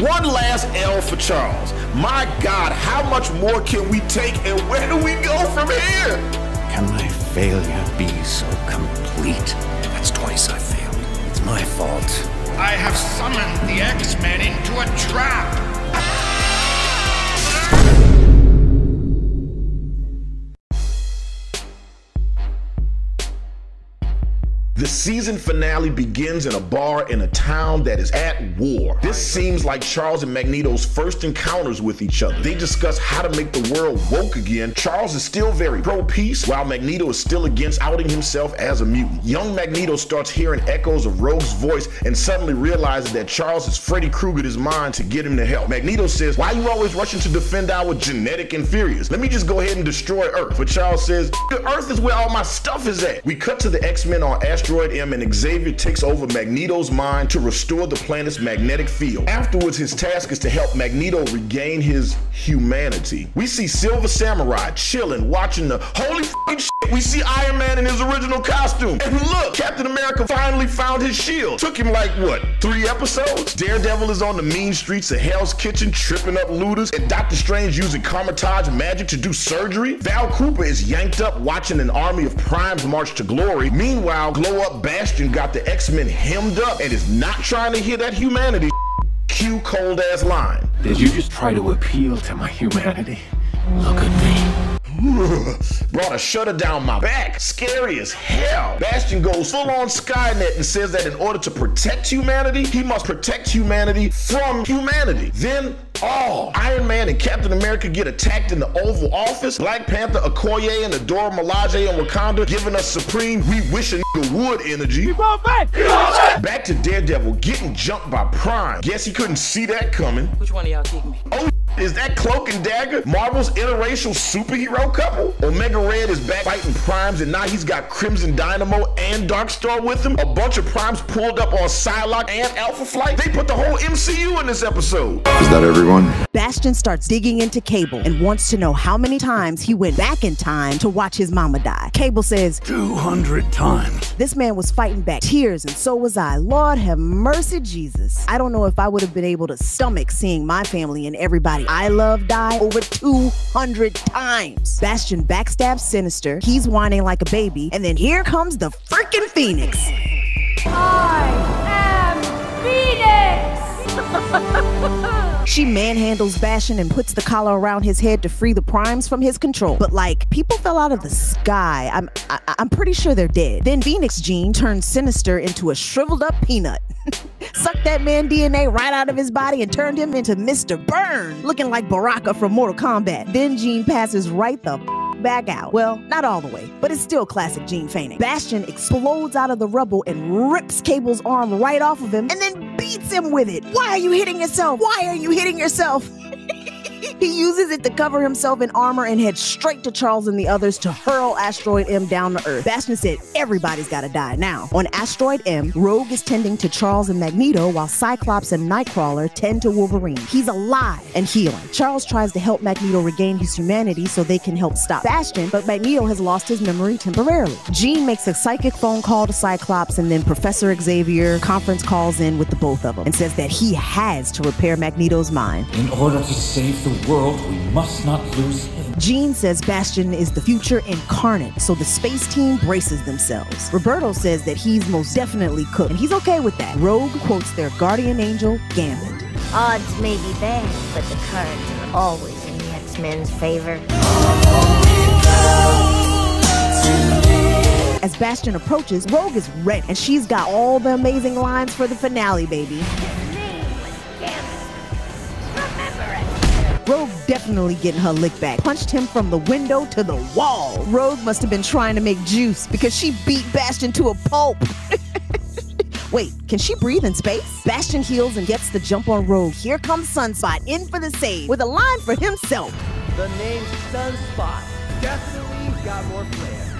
One last L for Charles. My God, how much more can we take and where do we go from here? Can my failure be so complete? That's twice I failed. It's my fault. I have summoned the X-Men into a trap. The season finale begins in a bar in a town that is at war. This seems like Charles and Magneto's first encounters with each other. They discuss how to make the world woke again. Charles is still very pro-peace, while Magneto is still against outing himself as a mutant. Young Magneto starts hearing echoes of Rogue's voice and suddenly realizes that Charles has Freddy Kruegered his mind to get him to help. Magneto says, why are you always rushing to defend our genetic inferiors? Let me just go ahead and destroy Earth. But Charles says, the Earth is where all my stuff is at. We cut to the X-Men on Asteroid M and Xavier takes over Magneto's mind to restore the planet's magnetic field. Afterwards, his task is to help Magneto regain his humanity. We see Silver Samurai chilling, watching the holy shit. We see Iron Man in his original costume. And look, Captain America finally found his shield. Took him like, what, three episodes? Daredevil is on the mean streets of Hell's Kitchen tripping up looters, and Doctor Strange using Kamar-Taj magic to do surgery. Val Cooper is yanked up watching an army of primes march to glory. Meanwhile, Glow Up Bastion got the X-Men hemmed up and is not trying to hear that humanity cue cold ass line. Did you just try to appeal to my humanity? Look at me. Brought a shutter down my back. Scary as hell. Bastion goes full on Skynet and says that in order to protect humanity, he must protect humanity from humanity. Then Oh, Iron Man and Captain America get attacked in the Oval Office. Black Panther, Okoye, and Adora Milaje on Wakanda giving us supreme we wish a nigga would energy. back. Back to Daredevil getting jumped by Prime. Guess he couldn't see that coming. Which one of y'all kicked me? Oh, Is that Cloak and Dagger, Marvel's interracial superhero couple? Omega Red is back fighting Primes, and now he's got Crimson Dynamo and Darkstar with him. A bunch of Primes pulled up on Psylocke and Alpha Flight. They put the whole MCU in this episode. Is that everyone? Bastion starts digging into Cable and wants to know how many times he went back in time to watch his mama die. Cable says, 200 times. This man was fighting back tears, and so was I. Lord have mercy, Jesus. I don't know if I would have been able to stomach seeing my family and everybody I love die over 200 times. Bastion backstabs Sinister. He's whining like a baby. And then here comes the freaking Phoenix. I am Phoenix. She manhandles Bastion and puts the collar around his head to free the primes from his control. But like, people fell out of the sky. I'm I, I'm pretty sure they're dead. Then Phoenix Jean turns Sinister into a shriveled up peanut. Sucked that man DNA right out of his body and turned him into Mr. Burn, looking like Baraka from Mortal Kombat. Then Jean passes right the back out. Well, not all the way, but it's still classic Jean feigning. Bastion explodes out of the rubble and rips Cable's arm right off of him and then beats him with it. Why are you hitting yourself? Why are you hitting yourself? He uses it to cover himself in armor and heads straight to Charles and the others to hurl Asteroid M down to Earth. Bastion said, Everybody's gotta die now. On Asteroid M, Rogue is tending to Charles and Magneto while Cyclops and Nightcrawler tend to Wolverine. He's alive and healing. Charles tries to help Magneto regain his humanity so they can help stop Bastion, but Magneto has lost his memory temporarily. Jean makes a psychic phone call to Cyclops, and then Professor Xavier conference calls in with the both of them and says that he has to repair Magneto's mind. In order to save the world, we must not lose him. Jean says Bastion is the future incarnate, so the space team braces themselves. Roberto says that he's most definitely cooked, and he's okay with that. Rogue quotes their guardian angel, Gambit. Odds may be bad, but the cards are always in the X-Men's favor. As Bastion approaches, Rogue is ready, and she's got all the amazing lines for the finale, baby. Definitely getting her lick back. Punched him from the window to the wall. Rogue must have been trying to make juice because she beat Bastion to a pulp. Wait, can she breathe in space? Bastion heals and gets the jump on Rogue. Here comes Sunspot in for the save with a line for himself. The name Sunspot definitely got more flair.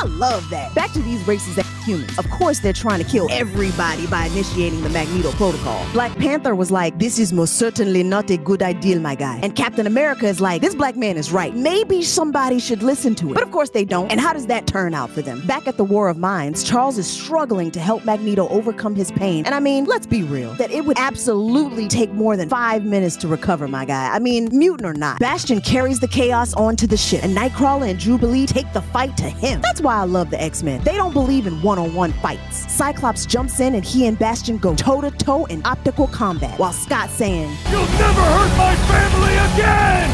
I love that. Back to these races as humans. Of course, they're trying to kill everybody by initiating the Magneto Protocol. Black Panther was like, This is most certainly not a good idea, my guy. And Captain America is like, This black man is right. Maybe somebody should listen to it. But of course, they don't. And how does that turn out for them? Back at the War of Minds, Charles is struggling to help Magneto overcome his pain. And I mean, let's be real, that it would absolutely take more than five minutes to recover, my guy. I mean, mutant or not. Bastion carries the chaos onto the ship, and Nightcrawler and Jubilee take the fight to him. That's why I love the X-Men. They don't believe in one-on-one fights. Cyclops jumps in and he and Bastion go toe-to-toe in optical combat, while Scott saying, You'll never hurt my family again!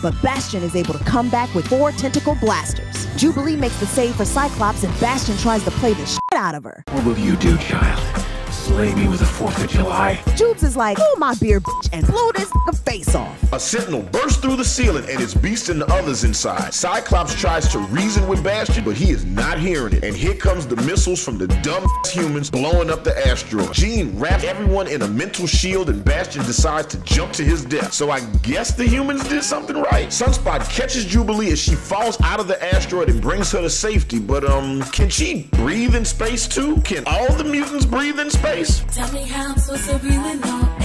But Bastion is able to come back with four tentacle blasters. Jubilee makes the save for Cyclops and Bastion tries to play the shit out of her. What will you do, child? Slay me with the 4th of July? Jubes is like, pull my beer, bitch, and blow this face off. A sentinel bursts through the ceiling and is beasting the others inside. Cyclops tries to reason with Bastion, but he is not hearing it. And here comes the missiles from the dumb humans blowing up the asteroid. Jean wraps everyone in a mental shield and Bastion decides to jump to his death. So I guess the humans did something right. Sunspot catches Jubilee as she falls out of the asteroid and brings her to safety. But um, can she breathe in space too? Can all the mutants breathe in space? Tell me how I'm supposed to no air.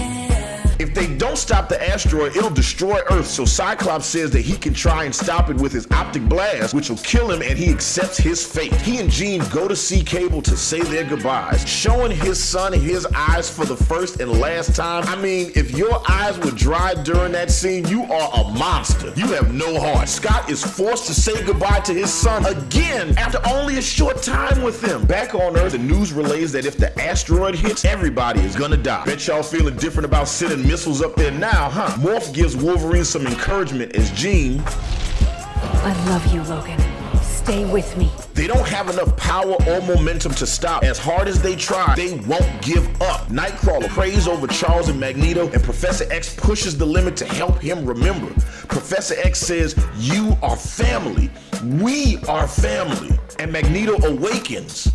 If they don't stop the asteroid, it'll destroy Earth. So Cyclops says that he can try and stop it with his optic blast, which will kill him, and he accepts his fate. He and Jean go to see Cable to say their goodbyes, showing his son his eyes for the first and last time. I mean, if your eyes were dry during that scene, you are a monster. You have no heart. Scott is forced to say goodbye to his son again after only a short time with him. Back on Earth, the news relays that if the asteroid hits, everybody is gonna die. Bet y'all feeling different about sending missiles up there now, huh? Morph gives Wolverine some encouragement as Jean. I love you, Logan. Stay with me. They don't have enough power or momentum to stop. As hard as they try, they won't give up. Nightcrawler prays over Charles and Magneto, and Professor X pushes the limit to help him remember. Professor X says, You are family. We are family. And Magneto awakens.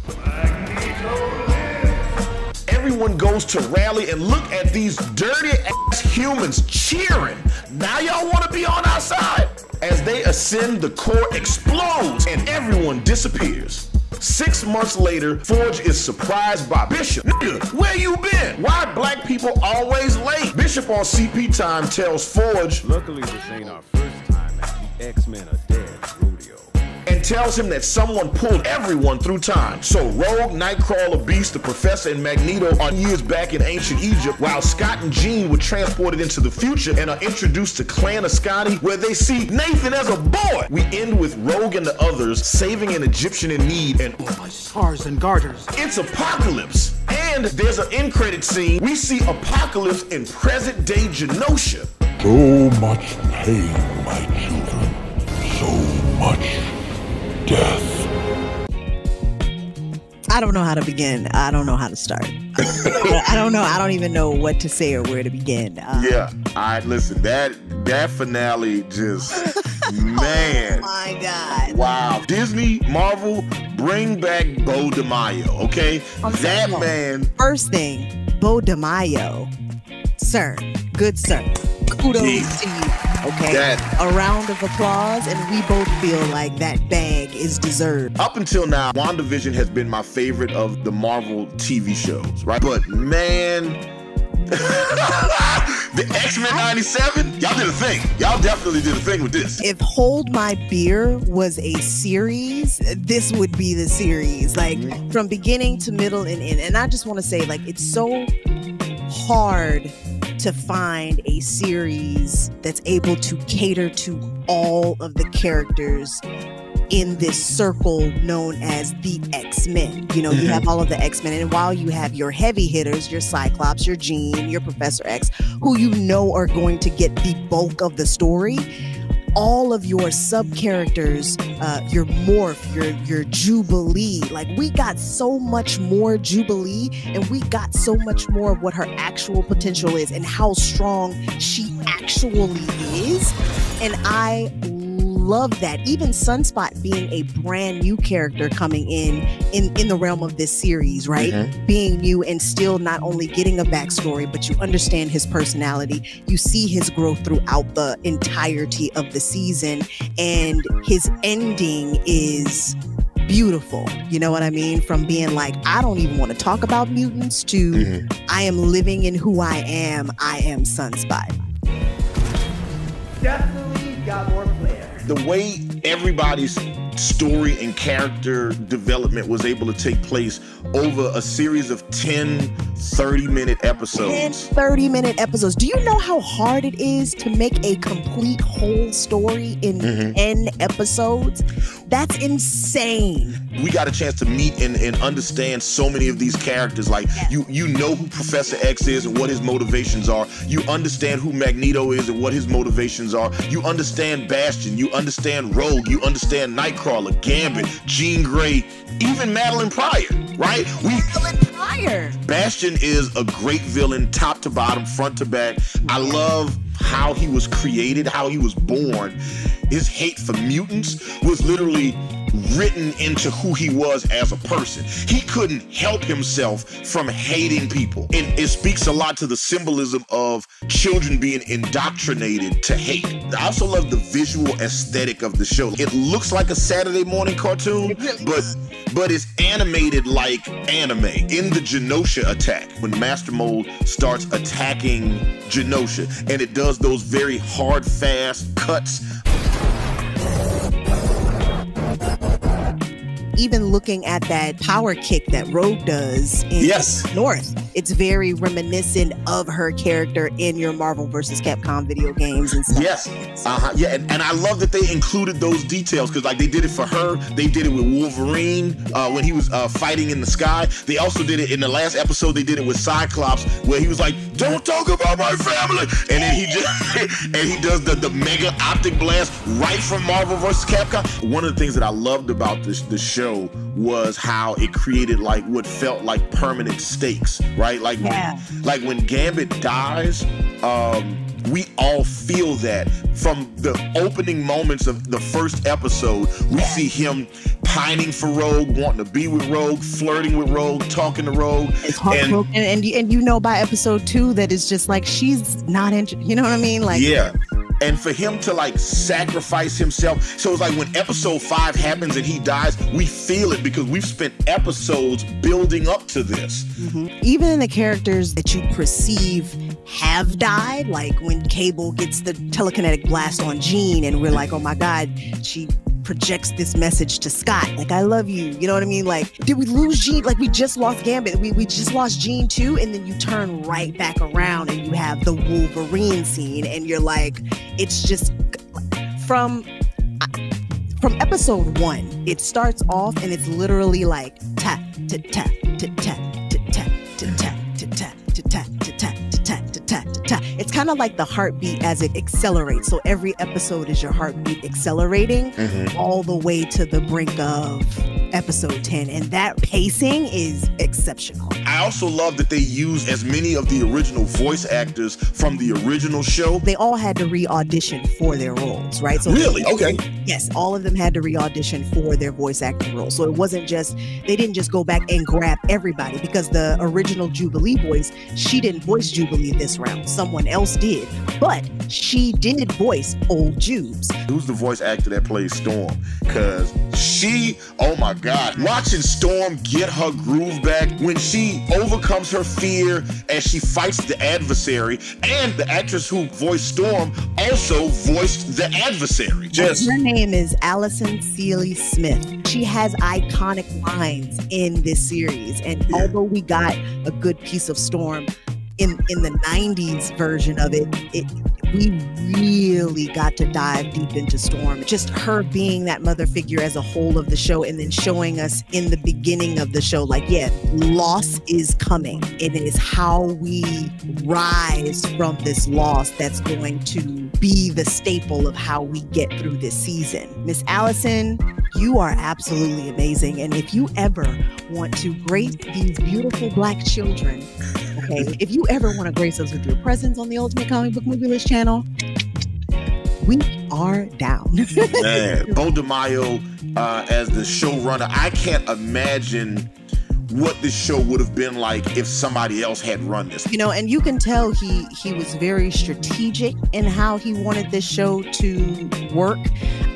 Everyone goes to rally and look at these dirty ass humans cheering. Now y'all want to be on our side? As they ascend, the core explodes and everyone disappears. Six months later, Forge is surprised by Bishop. Nigga, where you been? Why black people always late? Bishop on CP time tells Forge. Luckily, this ain't our first time the X-Men are dead. And tells him that someone pulled everyone through time. So Rogue, Nightcrawler, Beast, the Professor, and Magneto are years back in ancient Egypt, while Scott and Jean were transported into the future and are introduced to Clan Askani, where they see Nathan as a boy. We end with Rogue and the others saving an Egyptian in need and oh my stars and garters. It's apocalypse. And there's an end credit scene. We see apocalypse in present day Genosha. So much pain, my children. So much death. I don't know how to begin. I don't know how to start. I don't know. I don't even know what to say or where to begin. Uh, yeah. I listen. That that finale just man. oh my God. Wow. Disney, Marvel, bring back Beau DeMayo. Okay. I'm that man. First thing, Beau DeMayo, sir, good sir. Kudos Yeah. to you. Okay. That- A round of applause, and we both feel like that bag is deserved. Up until now, WandaVision has been my favorite of the Marvel TV shows, right? But man, the X Men '97, y'all did a thing. Y'all definitely did a thing with this. If Hold My Beer was a series, this would be the series. Like mm-hmm. from beginning to middle and end. And I just want to say, like, it's so hard to find a series that's able to cater to all of the characters in this circle known as the X-Men. You know, you mm-hmm. have all of the X-Men and while you have your heavy hitters, your Cyclops, your Jean, your Professor X, who you know are going to get the bulk of the story, all of your sub characters, uh, your morph, your your Jubilee, like we got so much more Jubilee, and we got so much more of what her actual potential is and how strong she actually is, and I love that. Even Sunspot being a brand new character coming in in in the realm of this series, right? Mhm. Being new and still not only getting a backstory, but you understand his personality. You see his growth throughout the entirety of the season, and his ending is beautiful. You know what I mean? From being like, I don't even want to talk about mutants to I am living in who I am. I am Sunspot. Definitely got more flair. The way everybody's story and character development was able to take place over a series of 10 30 minute 10 episodes 30 minute episodes. Do you know how hard it is to make a complete whole story in Mhm. 10 episodes? That's insane. we got a chance to meet and, and understand so many of these characters like you you know who professor x is and what his motivations are you understand who magneto is and what his motivations are you understand bastion you understand rogue you understand nightcrawler gambit jean grey even madelyne pryor right we Fire. Bastion is a great villain, top to bottom, front to back. I love how he was created, how he was born. His hate for mutants was literally written into who he was as a person. He couldn't help himself from hating people. And it speaks a lot to the symbolism of children being indoctrinated to hate. I also love the visual aesthetic of the show. It looks like a Saturday morning cartoon, but but it's animated like anime in the Genosha attack when Master Mold starts attacking Genosha and it does those very hard fast cuts Even looking at that power kick that Rogue does in Yes. North, it's very reminiscent of her character in your Marvel vs. Capcom video games and stuff. Yes. Uh-huh. Yeah, and, and I love that they included those details because like they did it for her. They did it with Wolverine uh, when he was uh, fighting in the sky. They also did it in the last episode. They did it with Cyclops where he was like, "Don't talk about my family," and then he just and he does the the mega optic blast right from Marvel vs. Capcom. One of the things that I loved about this the show was how it created like what felt like permanent stakes, right? Like Yeah. when, like when Gambit dies. Um, we all feel that from the opening moments of the first episode. We see him pining for Rogue, wanting to be with Rogue, flirting with Rogue, talking to Rogue. It's heartbroken, and, and, and you know by episode two that it's just like she's not interested. You know what I mean? Like yeah. And for him to like sacrifice himself. So it's like when episode five happens and he dies, we feel it because we've spent episodes building up to this. Mm-hmm. Even the characters that you perceive have died, like when Cable gets the telekinetic blast on Jean, and we're like, oh my God, she projects this message to Scott, like I love you. You know what I mean? Like, did we lose Jean? Like we just lost Gambit. We we just lost Jean too, and then you turn right back around and you have the Wolverine scene, and you're like, it's just from from episode one. It starts off and it's literally like tap to tap to tap It's kind of like the heartbeat as it accelerates. So every episode is your heartbeat accelerating Mhm. all the way to the brink of episode 10. And that pacing is exceptional. I also love that they use as many of the original voice actors from the original show. They all had to re audition for their roles, right? So Really? Okay. Yes, all of them had to re audition for their voice acting roles. So it wasn't just, they didn't just go back and grab everybody because the original Jubilee voice, she didn't voice Jubilee this round. Someone else did. But she did voice old Jubes. Who's the voice actor that plays Storm? Cause she, oh my God, watching Storm get her groove back when she overcomes her fear and she fights the adversary, and the actress who voiced Storm also voiced the adversary. Just Her name is Alison Sealy Smith. She has iconic lines in this series. And although we got a good piece of Storm in, in the 90s version of it, it we really got to dive deep into Storm. Just her being that mother figure as a whole of the show, and then showing us in the beginning of the show, like, yeah, loss is coming. It is how we rise from this loss that's going to be the staple of how we get through this season. Miss Allison, you are absolutely amazing. And if you ever want to grace these beautiful black children, okay, if you ever want to grace us with your presence on the Ultimate Comic Book Movie List channel, we are down. man, Beau DeMayo uh, as the showrunner. I can't imagine what this show would have been like if somebody else had run this. you know and you can tell he he was very strategic in how he wanted this show to work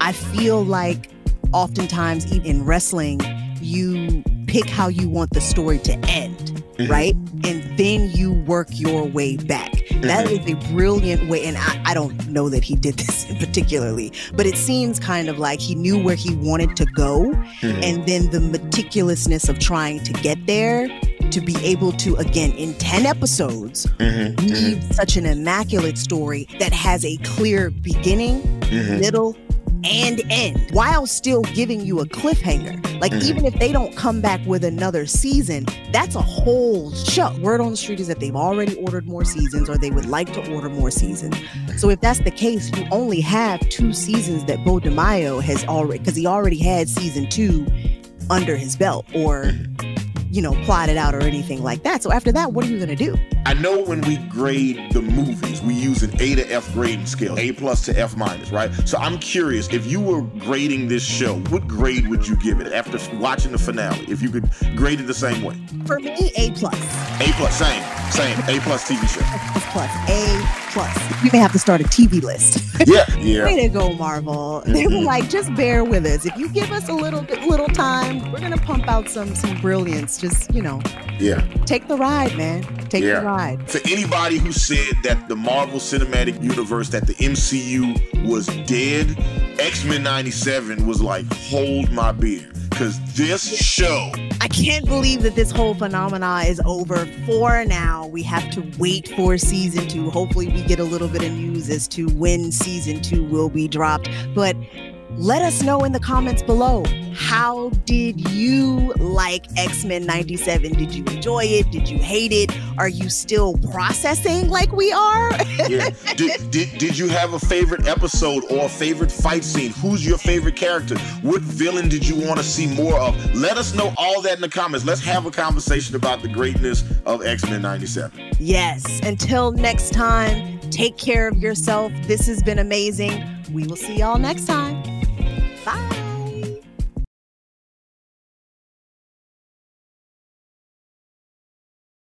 i feel like oftentimes even in wrestling you pick how you want the story to end right and then you work your way back That is a brilliant way and I, I don't know that he did this particularly but it seems kind of like he knew where he wanted to go Mhm. and then the meticulousness of trying to get there to be able to again in 10 episodes Mm-hmm. weave such an immaculate story that has a clear beginning Mhm. middle and end while still giving you a cliffhanger. Like Mhm. even if they don't come back with another season that's a whole show. Word on the street is that they've already ordered more seasons or they would like to order more seasons. So if that's the case you only have two seasons that Beau DeMayo has already because he already had season two under his belt or you know plotted out or anything like that so after that what are you going to do I know when we grade the movies, we use an A to F grading scale, A plus to F minus, right? So I'm curious, if you were grading this show, what grade would you give it after watching the finale? If you could grade it the same way, for me a plus A plus, same, same, A plus TV show. plus plus a plus you may have to start a tv list Yeah, yeah. way to go marvel they were like just bear with us if you give us a little little time we're gonna pump out some some brilliance just you know Yeah. take the ride man take yeah. the ride For anybody who said that the Marvel Cinematic Universe, that the MCU was dead, X Men 97 was like, hold my beer. Because this show, I can't believe that this whole phenomena is over for now. We have to wait for season two. Hopefully, we get a little bit of news as to when season two will be dropped. But let us know in the comments below. How did you like X Men 97? Did you enjoy it? Did you hate it? Are you still processing like we are? yeah. did, did, did you have a favorite episode or a favorite fight scene? Who's your favorite character? What villain did you want to see more of? Let us know all that in the comments. Let's have a conversation about the greatness of X Men 97. yes. Until next time, Take care of yourself. This has been amazing. We will see y'all next time. Bye.